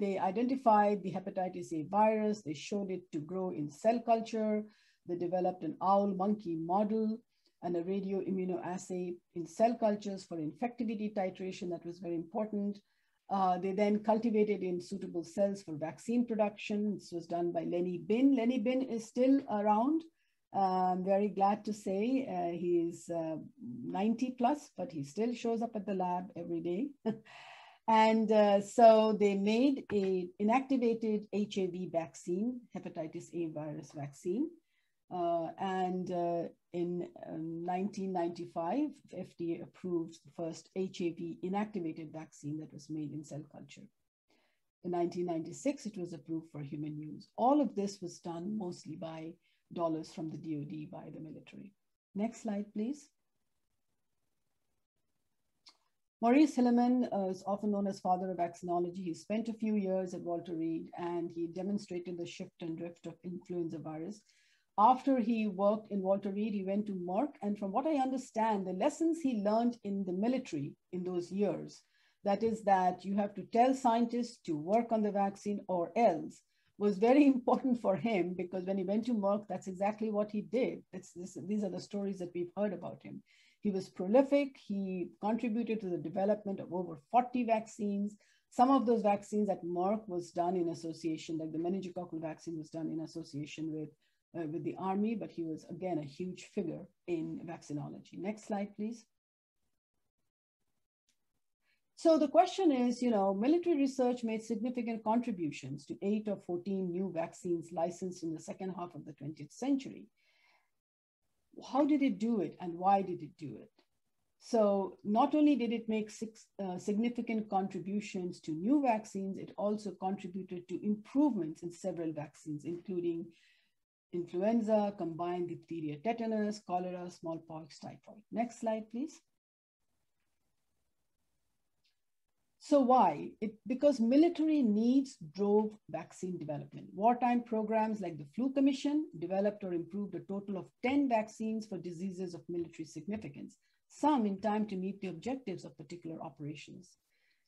they identified the hepatitis A virus, they showed it to grow in cell culture, they developed an owl monkey model and a radio immunoassay in cell cultures for infectivity titration that was very important. Uh, they then cultivated in suitable cells for vaccine production. This was done by Lenny Binn. Lenny Binn is still around. I'm very glad to say uh, he's uh, 90 plus, but he still shows up at the lab every day. and uh, so they made a inactivated HAV vaccine, hepatitis A virus vaccine. Uh, and uh, in 1995, um, FDA approved the first HAV inactivated vaccine that was made in cell culture. In 1996, it was approved for human use. All of this was done mostly by dollars from the DoD by the military. Next slide, please. Maurice Hilleman uh, is often known as father of vaccinology. He spent a few years at Walter Reed and he demonstrated the shift and drift of influenza virus. After he worked in Walter Reed, he went to Merck. And from what I understand, the lessons he learned in the military in those years, that is that you have to tell scientists to work on the vaccine or else was very important for him because when he went to Merck, that's exactly what he did. This, these are the stories that we've heard about him. He was prolific. He contributed to the development of over 40 vaccines. Some of those vaccines at Merck was done in association, like the meningococcal vaccine was done in association with, uh, with the Army, but he was, again, a huge figure in vaccinology. Next slide, please. So the question is, you know, military research made significant contributions to eight of 14 new vaccines licensed in the second half of the 20th century. How did it do it and why did it do it? So not only did it make six, uh, significant contributions to new vaccines, it also contributed to improvements in several vaccines, including influenza, combined diphtheria tetanus, cholera, smallpox, typhoid. Next slide, please. So why? It, because military needs drove vaccine development. Wartime programs like the Flu Commission developed or improved a total of 10 vaccines for diseases of military significance, some in time to meet the objectives of particular operations.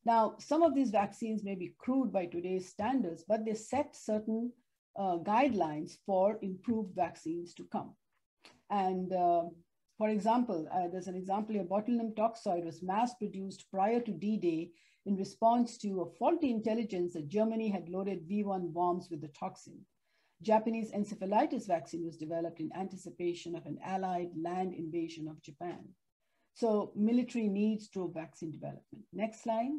Now, some of these vaccines may be crude by today's standards, but they set certain uh, guidelines for improved vaccines to come. And uh, for example, uh, there's an example here, botulinum toxoid was mass produced prior to D-Day in response to a faulty intelligence that Germany had loaded V1 bombs with the toxin. Japanese encephalitis vaccine was developed in anticipation of an allied land invasion of Japan. So military needs drove vaccine development. Next slide.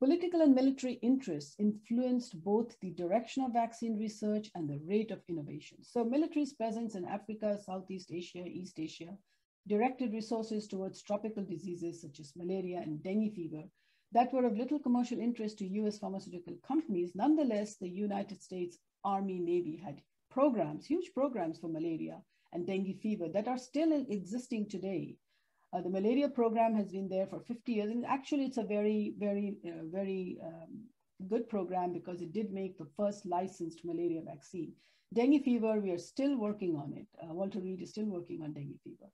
Political and military interests influenced both the direction of vaccine research and the rate of innovation. So military's presence in Africa, Southeast Asia, East Asia, directed resources towards tropical diseases such as malaria and dengue fever that were of little commercial interest to US pharmaceutical companies. Nonetheless, the United States Army Navy had programs, huge programs for malaria and dengue fever that are still existing today uh, the malaria program has been there for 50 years, and actually, it's a very, very, uh, very um, good program because it did make the first licensed malaria vaccine. Dengue fever, we are still working on it. Uh, Walter Reed is still working on dengue fever.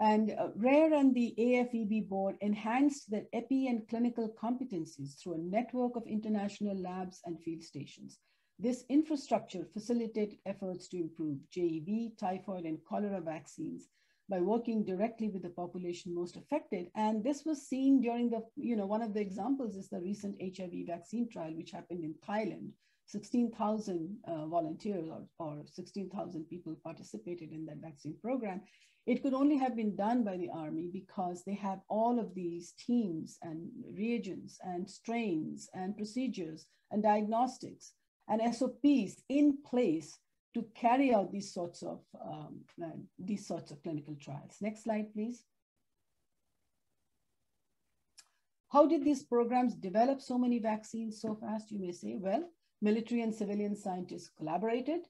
And uh, WRAIR and the AFEB board enhanced their epi and clinical competencies through a network of international labs and field stations. This infrastructure facilitated efforts to improve JEV, typhoid, and cholera vaccines by working directly with the population most affected. And this was seen during the, you know, one of the examples is the recent HIV vaccine trial, which happened in Thailand. 16,000 uh, volunteers or, or 16,000 people participated in that vaccine program. It could only have been done by the Army because they have all of these teams and reagents and strains and procedures and diagnostics and SOPs in place to carry out these sorts of um, uh, these sorts of clinical trials. Next slide, please. How did these programs develop so many vaccines so fast, you may say? Well, military and civilian scientists collaborated.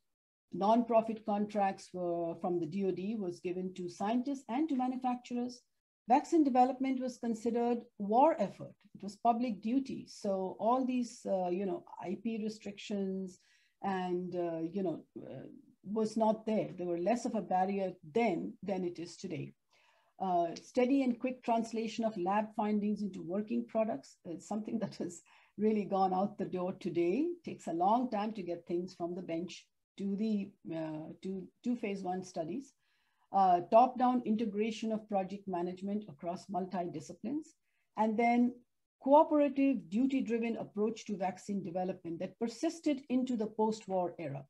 Non-profit contracts were, from the DoD was given to scientists and to manufacturers. Vaccine development was considered war effort. It was public duty. So all these, uh, you know, IP restrictions, and uh, you know uh, was not there. There were less of a barrier then than it is today. Uh, steady and quick translation of lab findings into working products is something that has really gone out the door today. It takes a long time to get things from the bench to the uh, to, to phase one studies. Uh, top-down integration of project management across multi-disciplines, and then cooperative, duty-driven approach to vaccine development that persisted into the post-war era,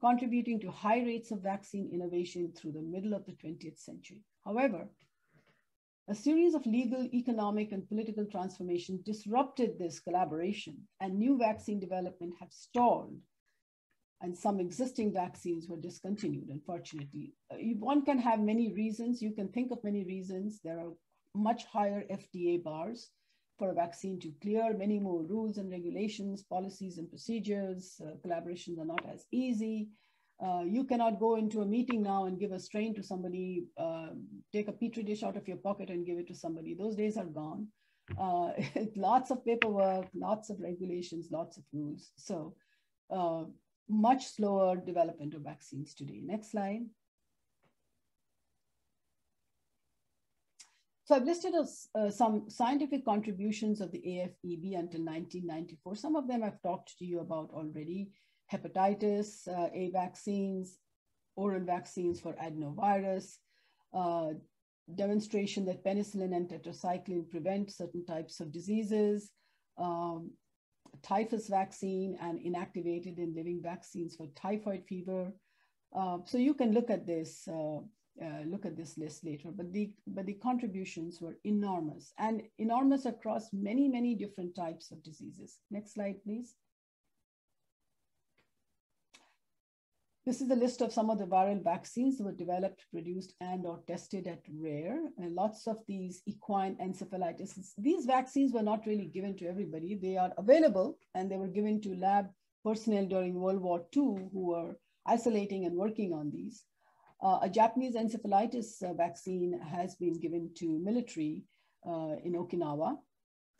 contributing to high rates of vaccine innovation through the middle of the 20th century. However, a series of legal, economic, and political transformation disrupted this collaboration, and new vaccine development have stalled, and some existing vaccines were discontinued, unfortunately. Uh, one can have many reasons. You can think of many reasons. There are much higher FDA bars for a vaccine to clear, many more rules and regulations, policies and procedures. Uh, collaborations are not as easy. Uh, you cannot go into a meeting now and give a strain to somebody, uh, take a petri dish out of your pocket and give it to somebody. Those days are gone. Uh, lots of paperwork, lots of regulations, lots of rules. So uh, much slower development of vaccines today. Next slide. So I've listed uh, some scientific contributions of the AFEB until 1994. Some of them I've talked to you about already. Hepatitis, uh, A vaccines, oral vaccines for adenovirus, uh, demonstration that penicillin and tetracycline prevent certain types of diseases, um, typhus vaccine and inactivated and living vaccines for typhoid fever. Uh, so you can look at this uh, uh, look at this list later, but the, but the contributions were enormous and enormous across many, many different types of diseases. Next slide, please. This is a list of some of the viral vaccines that were developed, produced, and or tested at WRAIR. And lots of these equine encephalitis. These vaccines were not really given to everybody. They are available and they were given to lab personnel during World War II who were isolating and working on these. Uh, a Japanese encephalitis uh, vaccine has been given to military uh, in Okinawa,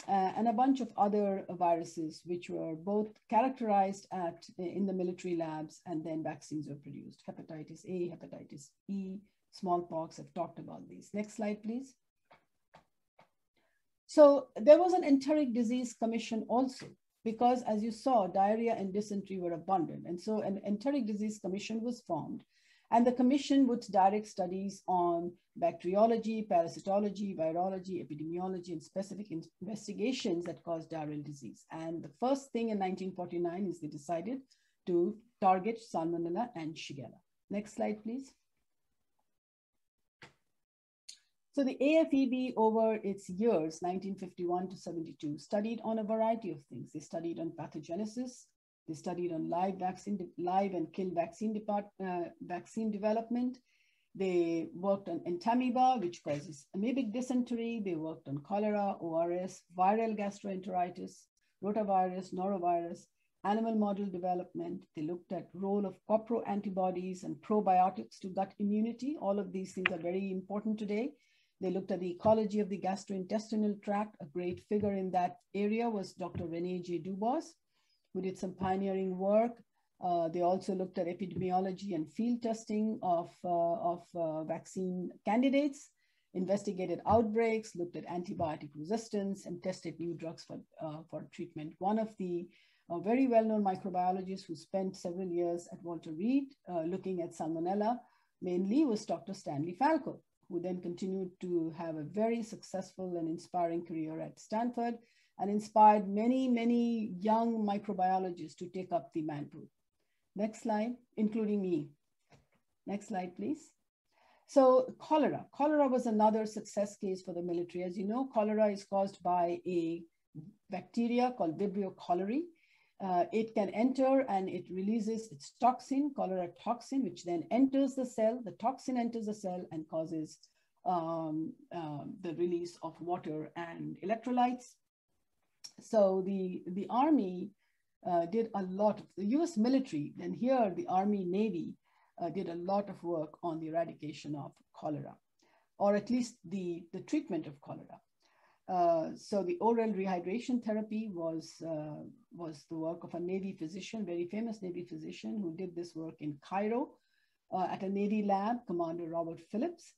uh, and a bunch of other viruses which were both characterized at in the military labs and then vaccines were produced. Hepatitis A, hepatitis E, smallpox, I've talked about these. Next slide, please. So there was an enteric disease commission also, because as you saw, diarrhea and dysentery were abundant. And so an enteric disease commission was formed and the commission would direct studies on bacteriology, parasitology, virology, epidemiology, and specific investigations that cause diarrheal disease. And the first thing in 1949 is they decided to target Salmonella and Shigella. Next slide, please. So the AFEB over its years, 1951 to 72, studied on a variety of things. They studied on pathogenesis, they studied on live vaccine, live and kill vaccine, depart, uh, vaccine development. They worked on entamoeba, which causes amoebic dysentery. They worked on cholera, ORS, viral gastroenteritis, rotavirus, norovirus, animal model development. They looked at role of copro antibodies and probiotics to gut immunity. All of these things are very important today. They looked at the ecology of the gastrointestinal tract. A great figure in that area was Dr. Rene J. Dubos who did some pioneering work. Uh, they also looked at epidemiology and field testing of, uh, of uh, vaccine candidates, investigated outbreaks, looked at antibiotic resistance, and tested new drugs for, uh, for treatment. One of the uh, very well-known microbiologists who spent several years at Walter Reed uh, looking at salmonella mainly was Dr. Stanley Falkow, who then continued to have a very successful and inspiring career at Stanford and inspired many, many young microbiologists to take up the mantle. Next slide, including me. Next slide, please. So cholera. Cholera was another success case for the military. As you know, cholera is caused by a bacteria called Vibrio cholerae. Uh, it can enter and it releases its toxin, cholera toxin, which then enters the cell. The toxin enters the cell and causes um, uh, the release of water and electrolytes. So the, the Army uh, did a lot, of, the US military, and here the Army Navy uh, did a lot of work on the eradication of cholera, or at least the, the treatment of cholera. Uh, so the oral rehydration therapy was, uh, was the work of a Navy physician, very famous Navy physician who did this work in Cairo uh, at a Navy lab, Commander Robert Phillips.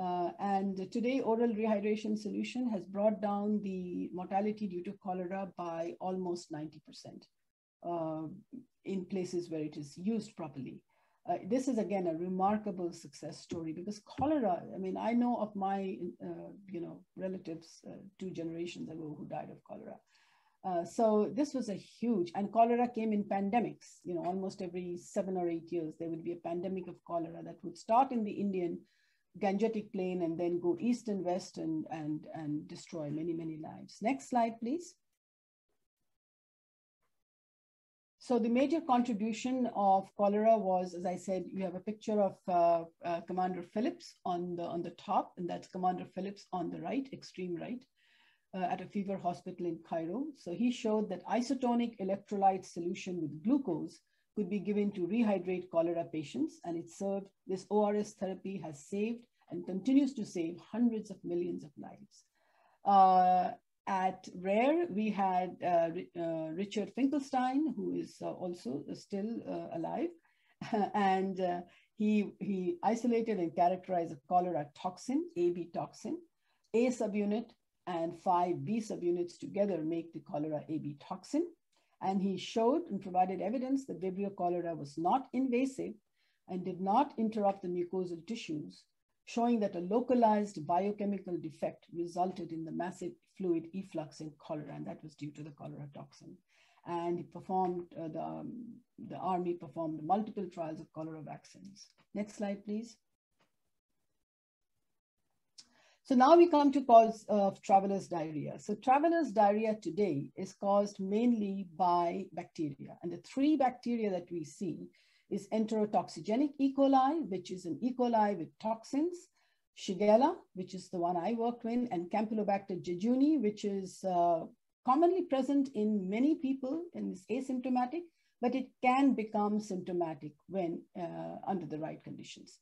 Uh, and today, oral rehydration solution has brought down the mortality due to cholera by almost 90% uh, in places where it is used properly. Uh, this is again a remarkable success story because cholera. I mean, I know of my uh, you know relatives uh, two generations ago who died of cholera. Uh, so this was a huge, and cholera came in pandemics. You know, almost every seven or eight years there would be a pandemic of cholera that would start in the Indian Gangetic Plain and then go east and west and, and, and destroy many, many lives. Next slide, please. So the major contribution of cholera was, as I said, you have a picture of uh, uh, Commander Phillips on the, on the top, and that's Commander Phillips on the right, extreme right, uh, at a fever hospital in Cairo. So he showed that isotonic electrolyte solution with glucose could be given to rehydrate cholera patients, and it served, this ORS therapy has saved and continues to save hundreds of millions of lives. Uh, at WRAIR, we had uh, uh, Richard Finkelstein, who is uh, also still uh, alive, and uh, he, he isolated and characterized a cholera toxin, AB toxin, A subunit and five B subunits together make the cholera AB toxin. And he showed and provided evidence that Vibrio cholera was not invasive and did not interrupt the mucosal tissues, showing that a localized biochemical defect resulted in the massive fluid efflux in cholera, and that was due to the cholera toxin. And he performed, uh, the, um, the army performed multiple trials of cholera vaccines. Next slide, please. So now we come to cause of traveler's diarrhea. So traveler's diarrhea today is caused mainly by bacteria. And the three bacteria that we see is enterotoxigenic E. coli, which is an E. coli with toxins, Shigella, which is the one I worked with, and Campylobacter jejuni, which is uh, commonly present in many people and is asymptomatic, but it can become symptomatic when uh, under the right conditions.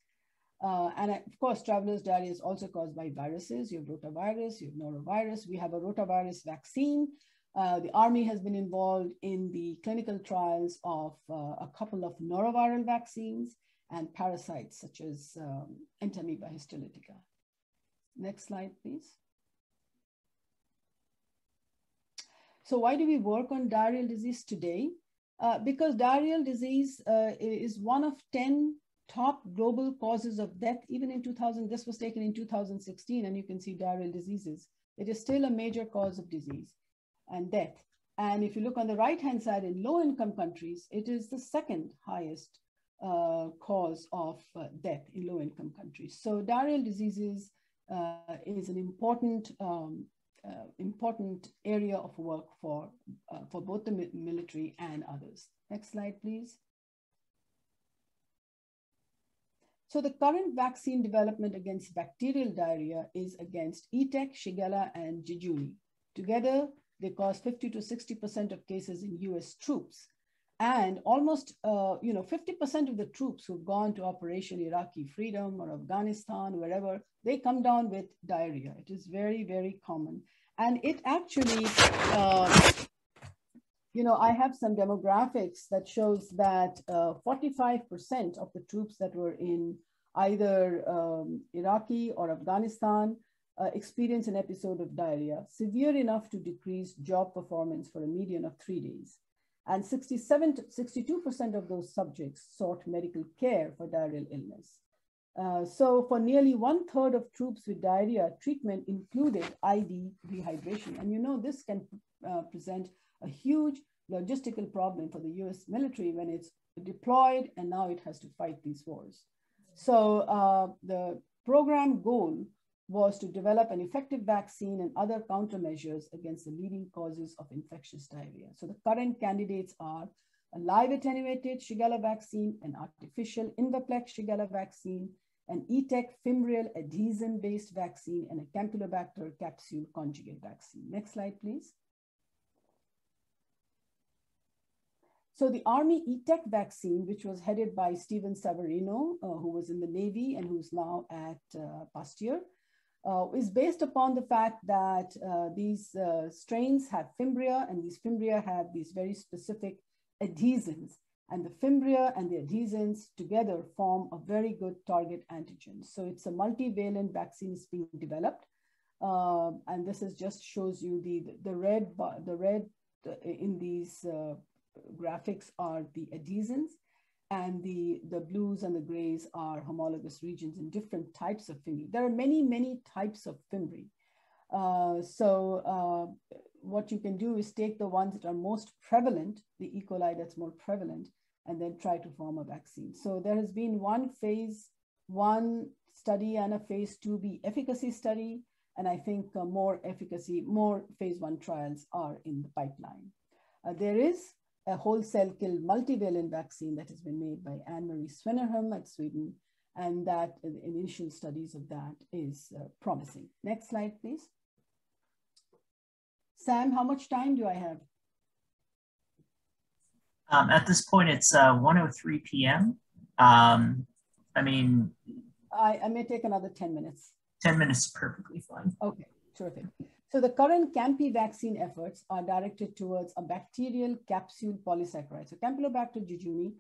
Uh, and of course, traveler's diarrhea is also caused by viruses. You have rotavirus, you have norovirus. We have a rotavirus vaccine. Uh, the Army has been involved in the clinical trials of uh, a couple of noroviral vaccines and parasites such as um, Entamoeba histolytica. Next slide, please. So why do we work on diarrheal disease today? Uh, because diarrheal disease uh, is one of 10 top global causes of death, even in 2000, this was taken in 2016, and you can see diarrheal diseases. It is still a major cause of disease and death. And if you look on the right-hand side in low-income countries, it is the second highest uh, cause of uh, death in low-income countries. So diarrheal diseases uh, is an important um, uh, important area of work for, uh, for both the mi military and others. Next slide, please. So the current vaccine development against bacterial diarrhea is against ETEC, Shigella, and Jejuni. Together, they cause 50 to 60% of cases in US troops. And almost, uh, you know, 50% of the troops who've gone to Operation Iraqi Freedom or Afghanistan, wherever, they come down with diarrhea. It is very, very common. And it actually, uh, you know, I have some demographics that shows that 45% uh, of the troops that were in either um, Iraqi or Afghanistan uh, experience an episode of diarrhea, severe enough to decrease job performance for a median of three days. And 67 62% of those subjects sought medical care for diarrheal illness. Uh, so for nearly one third of troops with diarrhea, treatment included IV rehydration. And you know, this can uh, present a huge logistical problem for the US military when it's deployed and now it has to fight these wars. So uh, the program goal was to develop an effective vaccine and other countermeasures against the leading causes of infectious diarrhea. So the current candidates are a live attenuated Shigella vaccine, an artificial Inverplex Shigella vaccine, an ETEC fimbrial adhesion-based vaccine, and a Campylobacter capsule conjugate vaccine. Next slide, please. So the Army ETEC vaccine, which was headed by Steven Savarino, uh, who was in the Navy and who's now at uh, Pasteur, uh, is based upon the fact that uh, these uh, strains have fimbria and these fimbria have these very specific adhesins and the fimbria and the adhesins together form a very good target antigen. So it's a multivalent vaccine is being developed. Uh, and this is just shows you the, the red, the red in these uh, graphics are the adhesins and the, the blues and the grays are homologous regions in different types of fimbriae. There are many, many types of fimbriae. Uh, so uh, what you can do is take the ones that are most prevalent, the E. coli that's more prevalent, and then try to form a vaccine. So there has been one phase one study and a phase 2B efficacy study. And I think uh, more efficacy, more phase one trials are in the pipeline. Uh, there is a whole cell kill multivalent vaccine that has been made by Anne-Marie Svennerholm at Sweden. And that uh, initial studies of that is uh, promising. Next slide, please. Sam, how much time do I have? Um, at this point, it's uh, 1.03 p.m. Um, I mean... I, I may take another 10 minutes. 10 minutes perfectly fine. Okay, terrific. So the current CAMPy vaccine efforts are directed towards a bacterial capsule polysaccharide. So Campylobacter jejuni,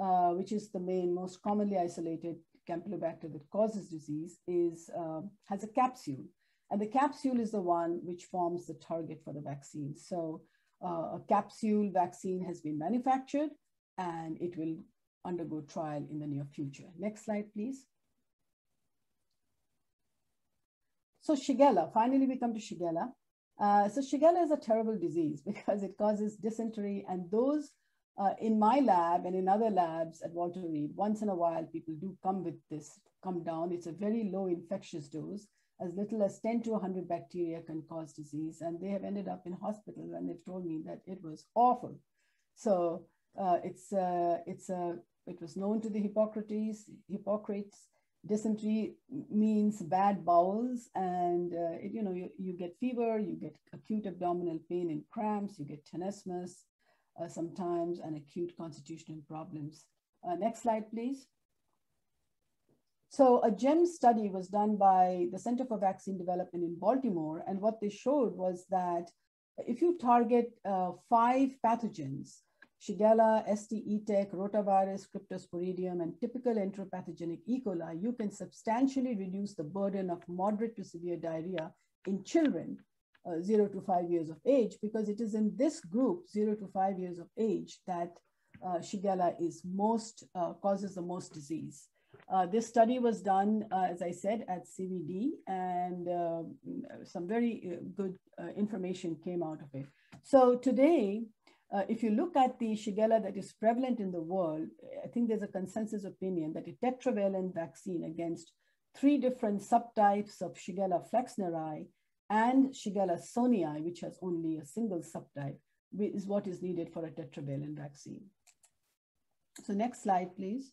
uh, which is the main, most commonly isolated Campylobacter that causes disease, is uh, has a capsule. And the capsule is the one which forms the target for the vaccine. So uh, a capsule vaccine has been manufactured and it will undergo trial in the near future. Next slide, please. So Shigella, finally we come to Shigella. Uh, so Shigella is a terrible disease because it causes dysentery and those uh, in my lab and in other labs at Walter Reed, once in a while people do come with this, come down. It's a very low infectious dose. As little as 10 to 100 bacteria can cause disease. And they have ended up in hospital and they've told me that it was awful. So uh, it's, uh, it's, uh, it was known to the Hippocrates, Hippocrates dysentery means bad bowels and uh, it, you know you, you get fever you get acute abdominal pain and cramps you get tenesmus uh, sometimes and acute constitutional problems uh, next slide please So a GEM study was done by the Center for Vaccine Development in Baltimore. And what they showed was that if you target uh, five pathogens, Shigella, ST tech, rotavirus, cryptosporidium, and typical enteropathogenic E. coli, you can substantially reduce the burden of moderate to severe diarrhea in children uh, zero to five years of age, because it is in this group, zero to five years of age, that uh, Shigella is most, uh, causes the most disease. Uh, this study was done, uh, as I said, at CVD, and uh, some very uh, good uh, information came out of it. So today, uh, if you look at the Shigella that is prevalent in the world, I think there's a consensus opinion that a tetravalent vaccine against three different subtypes of Shigella flexneri and Shigella sonii, which has only a single subtype, is what is needed for a tetravalent vaccine. So next slide, please.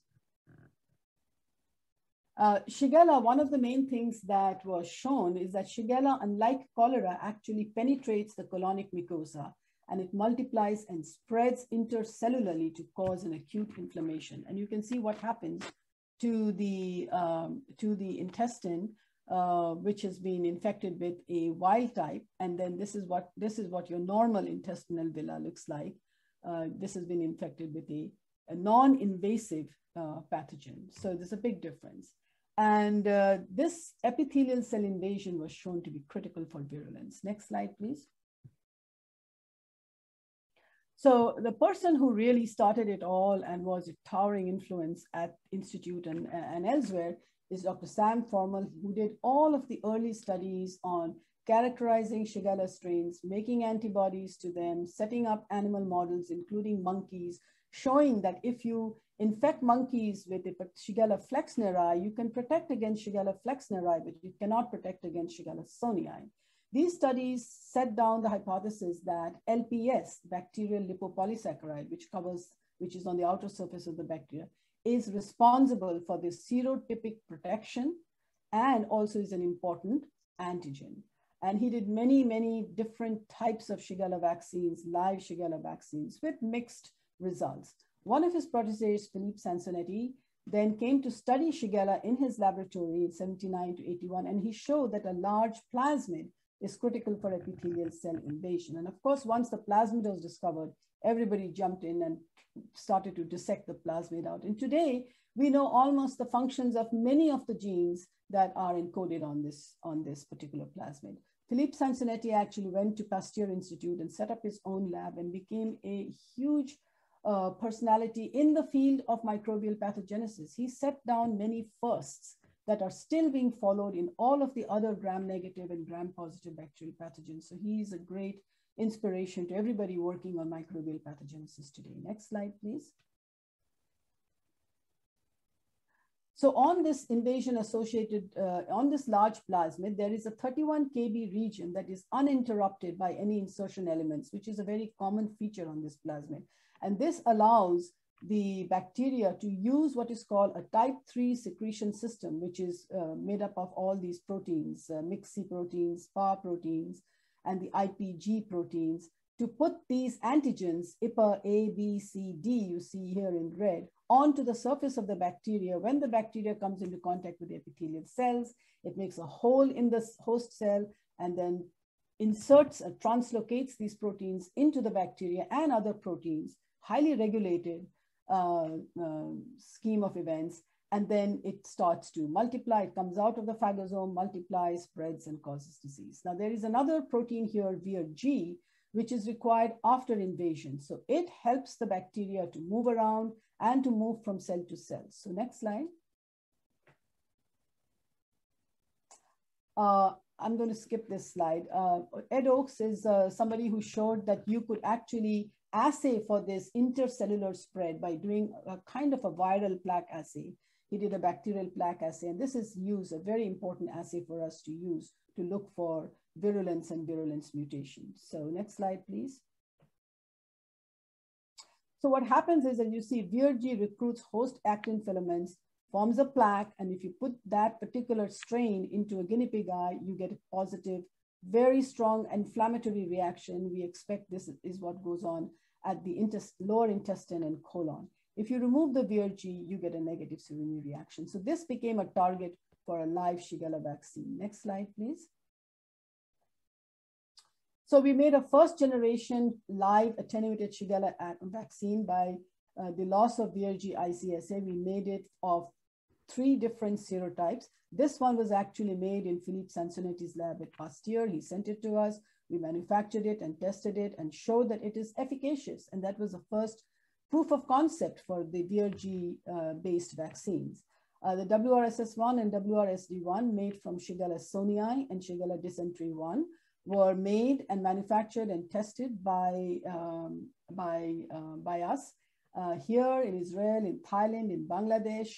Uh, Shigella, one of the main things that was shown is that Shigella, unlike cholera, actually penetrates the colonic mucosa and it multiplies and spreads intercellularly to cause an acute inflammation. And you can see what happens to the, um, to the intestine, uh, which has been infected with a wild type. And then this is what, this is what your normal intestinal villi looks like. Uh, this has been infected with a, a non-invasive uh, pathogen. So there's a big difference. And uh, this epithelial cell invasion was shown to be critical for virulence. Next slide, please. So the person who really started it all and was a towering influence at Institute and, and elsewhere is Dr. Sam Formel, who did all of the early studies on characterizing Shigella strains, making antibodies to them, setting up animal models, including monkeys, showing that if you infect monkeys with the Shigella flexneri, you can protect against Shigella flexneri, but you cannot protect against Shigella sonii. These studies set down the hypothesis that LPS, bacterial lipopolysaccharide, which covers, which is on the outer surface of the bacteria, is responsible for the serotypic protection and also is an important antigen. And he did many, many different types of Shigella vaccines, live Shigella vaccines with mixed results. One of his proteges, Philippe Sansonetti, then came to study Shigella in his laboratory in 79 to 81, and he showed that a large plasmid is critical for epithelial cell invasion. And of course, once the plasmid was discovered, everybody jumped in and started to dissect the plasmid out. And today, we know almost the functions of many of the genes that are encoded on this, on this particular plasmid. Philippe Sansonetti actually went to Pasteur Institute and set up his own lab and became a huge uh, personality in the field of microbial pathogenesis. He set down many firsts that are still being followed in all of the other gram-negative and gram-positive bacterial pathogens. So he is a great inspiration to everybody working on microbial pathogenesis today. Next slide, please. So on this invasion associated, uh, on this large plasmid, there is a 31 kb region that is uninterrupted by any insertion elements, which is a very common feature on this plasmid. And this allows the bacteria to use what is called a type 3 secretion system, which is uh, made up of all these proteins, uh, proteins, SPA proteins, and the IPG proteins, to put these antigens, IPA A, B, C, D, you see here in red, onto the surface of the bacteria. When the bacteria comes into contact with the epithelial cells, it makes a hole in the host cell and then inserts, uh, translocates these proteins into the bacteria and other proteins highly regulated uh, uh, scheme of events. And then it starts to multiply. It comes out of the phagosome, multiplies, spreads, and causes disease. Now, there is another protein here, VIR-G, which is required after invasion. So it helps the bacteria to move around and to move from cell to cell. So next slide. Uh, I'm going to skip this slide. Uh, Ed Oakes is uh, somebody who showed that you could actually assay for this intercellular spread by doing a kind of a viral plaque assay. He did a bacterial plaque assay, and this is used, a very important assay for us to use to look for virulence and virulence mutations. So next slide, please. So what happens is that you see VIR-G recruits host actin filaments, forms a plaque, and if you put that particular strain into a guinea pig eye, you get a positive, very strong inflammatory reaction. We expect this is what goes on at the lower intestine and colon. If you remove the VRG, you get a negative serine reaction. So this became a target for a live Shigella vaccine. Next slide, please. So we made a first generation live attenuated Shigella vaccine by uh, the loss of VRG ICSA. We made it of three different serotypes. This one was actually made in Philippe Sansonetti's lab at Pasteur. He sent it to us. We manufactured it and tested it and showed that it is efficacious. And that was the first proof of concept for the VRG-based uh, vaccines. Uh, the WRSS1 and WRSD1 made from Shigella sonii and Shigella dysentery 1 were made and manufactured and tested by, um, by, uh, by us uh, here in Israel, in Thailand, in Bangladesh.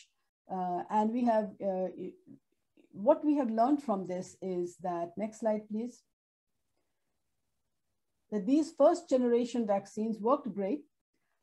Uh, and we have, uh, what we have learned from this is that, next slide, please. That these first generation vaccines worked great,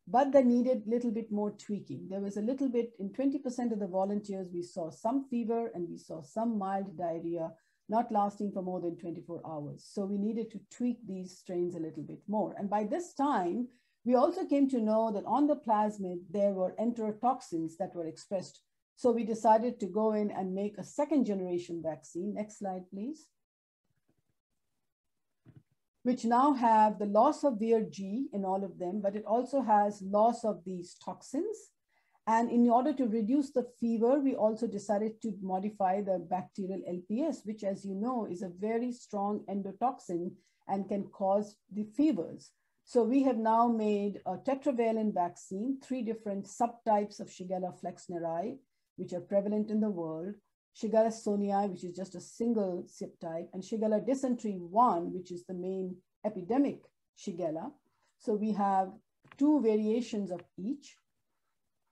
but they needed a little bit more tweaking. There was a little bit, in 20% of the volunteers, we saw some fever and we saw some mild diarrhea, not lasting for more than 24 hours. So we needed to tweak these strains a little bit more. And by this time, we also came to know that on the plasmid, there were enterotoxins that were expressed. So we decided to go in and make a second generation vaccine. Next slide, please which now have the loss of VRG in all of them, but it also has loss of these toxins. And in order to reduce the fever, we also decided to modify the bacterial LPS, which as you know, is a very strong endotoxin and can cause the fevers. So we have now made a tetravalent vaccine, three different subtypes of Shigella flexneri, which are prevalent in the world, Shigella sonii, which is just a single subtype, and Shigella dysentery 1, which is the main epidemic Shigella. So we have two variations of each,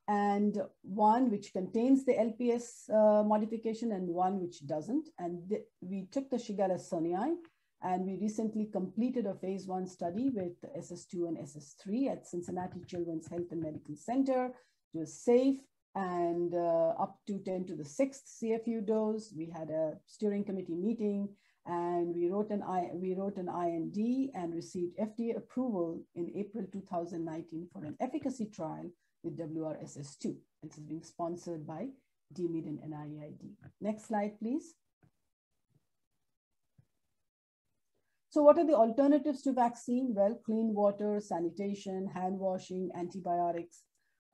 and one which contains the LPS uh, modification and one which doesn't. And we took the Shigella sonii, and we recently completed a phase one study with SS2 and SS3 at Cincinnati Children's Health and Medical Center. It was safe and uh, up to 10 to the sixth CFU dose. We had a steering committee meeting and we wrote an, I, we wrote an IND and received FDA approval in April 2019 for an efficacy trial with WRSS2. This is being sponsored by DMID and NIAID. Next slide, please. So what are the alternatives to vaccine? Well, clean water, sanitation, hand washing, antibiotics,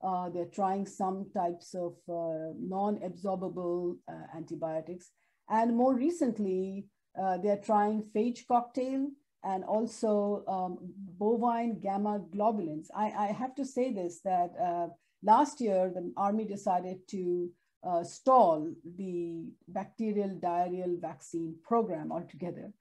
uh, they're trying some types of uh, non-absorbable uh, antibiotics. And more recently, uh, they're trying phage cocktail and also um, bovine gamma globulins. I, I, have to say this, that uh, last year, the Army decided to uh, stall the bacterial diarrheal vaccine program altogether.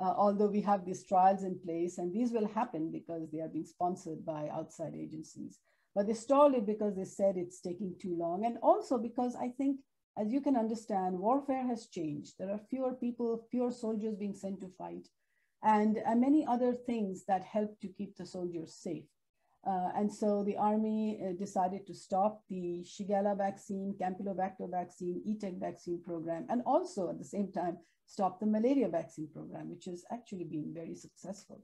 although we have these trials in place, and these will happen because they are being sponsored by outside agencies. But they stalled it because they said it's taking too long. And also because I think, as you can understand, warfare has changed. There are fewer people, fewer soldiers being sent to fight, and, and many other things that help to keep the soldiers safe. Uh, and so the army uh, decided to stop the Shigella vaccine, Campylobacter vaccine, ETEC vaccine program, and also at the same time stop the malaria vaccine program, which has actually been very successful.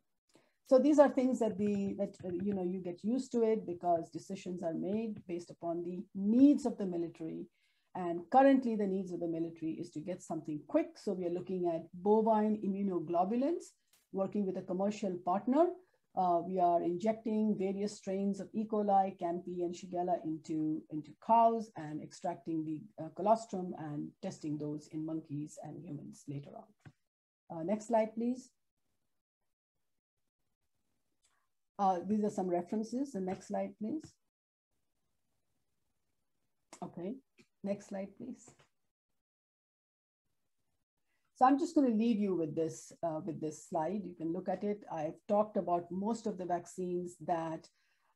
So these are things that the that uh, you know you get used to it because decisions are made based upon the needs of the military. And currently the needs of the military is to get something quick. So we are looking at bovine immunoglobulins, working with a commercial partner. Uh, we are injecting various strains of E. coli, CAMP, and Shigella into, into cows and extracting the uh, colostrum and testing those in monkeys and humans later on. Uh, next slide, please. Uh, these are some references. The next slide, please. Okay, next slide, please. So I'm just going to leave you with this, uh, with this slide. You can look at it. I've talked about most of the vaccines that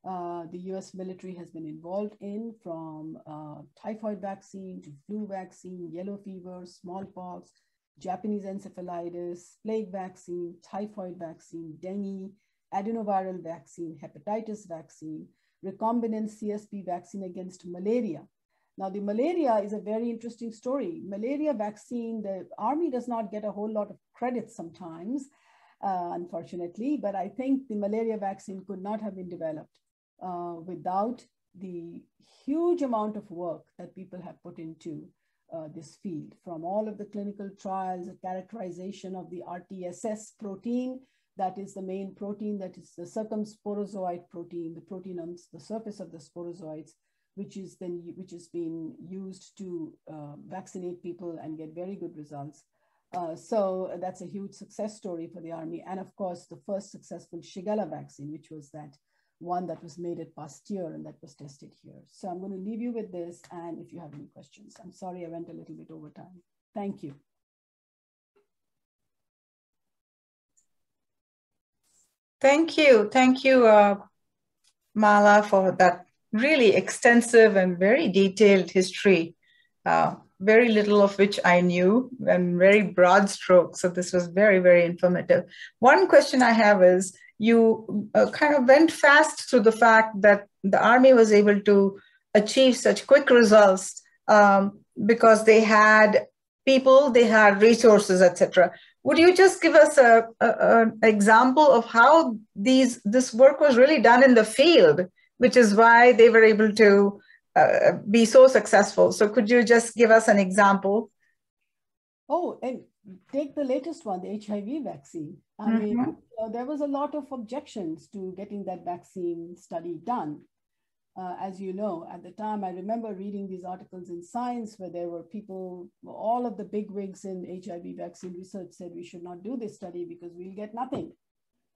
uh, the US military has been involved in from uh, typhoid vaccine to flu vaccine, yellow fever, smallpox, Japanese encephalitis, plague vaccine, typhoid vaccine, dengue, adenoviral vaccine, hepatitis vaccine, recombinant CSP vaccine against malaria. Now, the malaria is a very interesting story. Malaria vaccine, the army does not get a whole lot of credit sometimes, uh, unfortunately, but I think the malaria vaccine could not have been developed uh, without the huge amount of work that people have put into uh, this field from all of the clinical trials, characterization of the RTSS protein, that is the main protein, that is the circumsporozoite protein, the protein on the surface of the sporozoites, which is then which is being used to uh, vaccinate people and get very good results. Uh, so that's a huge success story for the army. And of course, the first successful Shigella vaccine, which was that one that was made at Pasteur and that was tested here. So I'm going to leave you with this. And if you have any questions, I'm sorry I went a little bit over time. Thank you. Thank you. Thank you, uh, Mala, for that really extensive and very detailed history. Uh, very little of which I knew and very broad strokes. So this was very, very informative. One question I have is you uh, kind of went fast through the fact that the army was able to achieve such quick results um, because they had people, they had resources, etc. Would you just give us a, an example of how these this work was really done in the field, which is why they were able to uh, be so successful? So could you just give us an example? Oh, and take the latest one, the HIV vaccine. I mm-hmm. mean, uh, there was a lot of objections to getting that vaccine study done. Uh, as you know, at the time, I remember reading these articles in Science where there were people, all of the big wigs in HIV vaccine research said we should not do this study because we'll get nothing.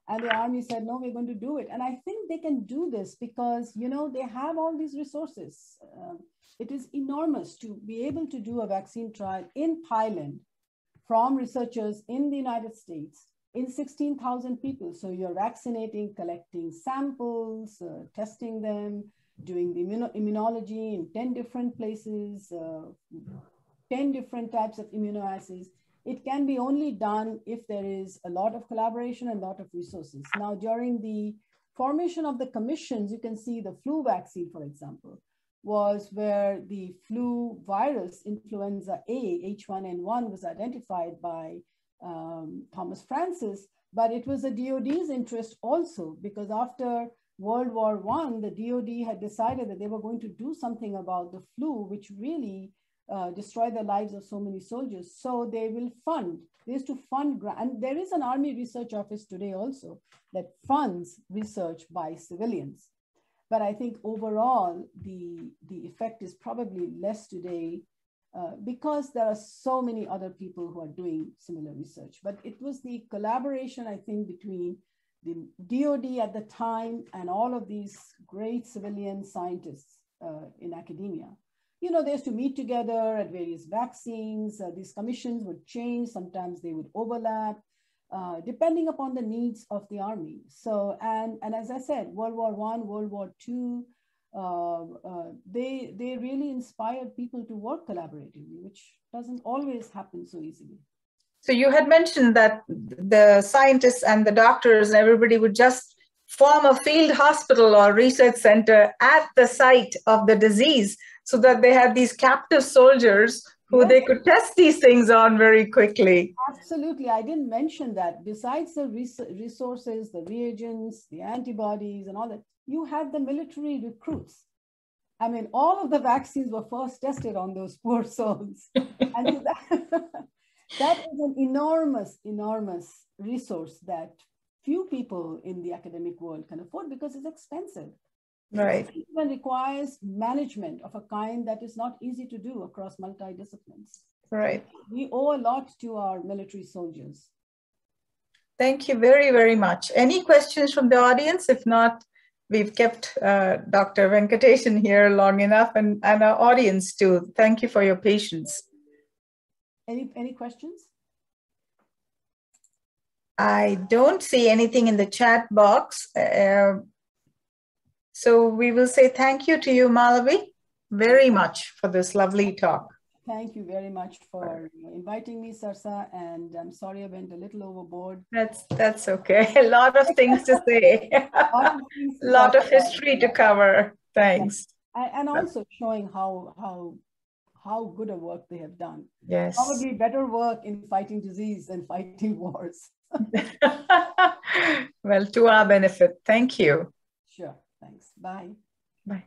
And the army said, no, we're going to do it. And I think they can do this because, you know, they have all these resources. Uh, it is enormous to be able to do a vaccine trial in Thailand from researchers in the United States in 16,000 people. So you're vaccinating, collecting samples, uh, testing them, doing the immuno immunology in 10 different places, uh, 10 different types of immunoassays. It can be only done if there is a lot of collaboration and a lot of resources. Now, during the formation of the commissions, you can see the flu vaccine, for example, was where the flu virus, influenza A, H1N1, was identified by um, Thomas Francis, but it was the DOD's interest also because after World War One, the DOD had decided that they were going to do something about the flu, which really uh, destroy the lives of so many soldiers. So they will fund, they used to fund, and there is an army research office today also that funds research by civilians. But I think overall, the, the effect is probably less today uh, because there are so many other people who are doing similar research. But it was the collaboration, I think, between the DOD at the time and all of these great civilian scientists uh, in academia you know, they used to meet together at various vaccines. Uh, these commissions would change. Sometimes they would overlap, uh, depending upon the needs of the army. So, and, and as I said, World War One, World War Two, uh, uh, they, they really inspired people to work collaboratively, which doesn't always happen so easily. So you had mentioned that the scientists and the doctors and everybody would just form a field hospital or research center at the site of the disease so that they had these captive soldiers who they could test these things on very quickly. Absolutely. I didn't mention that. Besides the res- resources, the reagents, the antibodies, and all that, you had the military recruits. I mean, all of the vaccines were first tested on those poor souls. and that, that is an enormous, enormous resource that few people in the academic world can afford because it's expensive. Right. It even requires management of a kind that is not easy to do across multi-disciplines. Right. We owe a lot to our military soldiers. Thank you very, very much. Any questions from the audience? If not, we've kept uh, Dr. Venkatesan here long enough and, and our audience too. Thank you for your patience. Any, any questions? I don't see anything in the chat box. Uh, so we will say thank you to you, Malavi, very much for this lovely talk. Thank you very much for inviting me, Sarsa, and I'm sorry I went a little overboard. That's that's okay. A lot of things to say. a lot of history to cover. Thanks. And also showing how how how good a work they have done. Yes. Probably better work in fighting disease than fighting wars. well, to our benefit. Thank you. Sure. Thanks. Bye. Bye.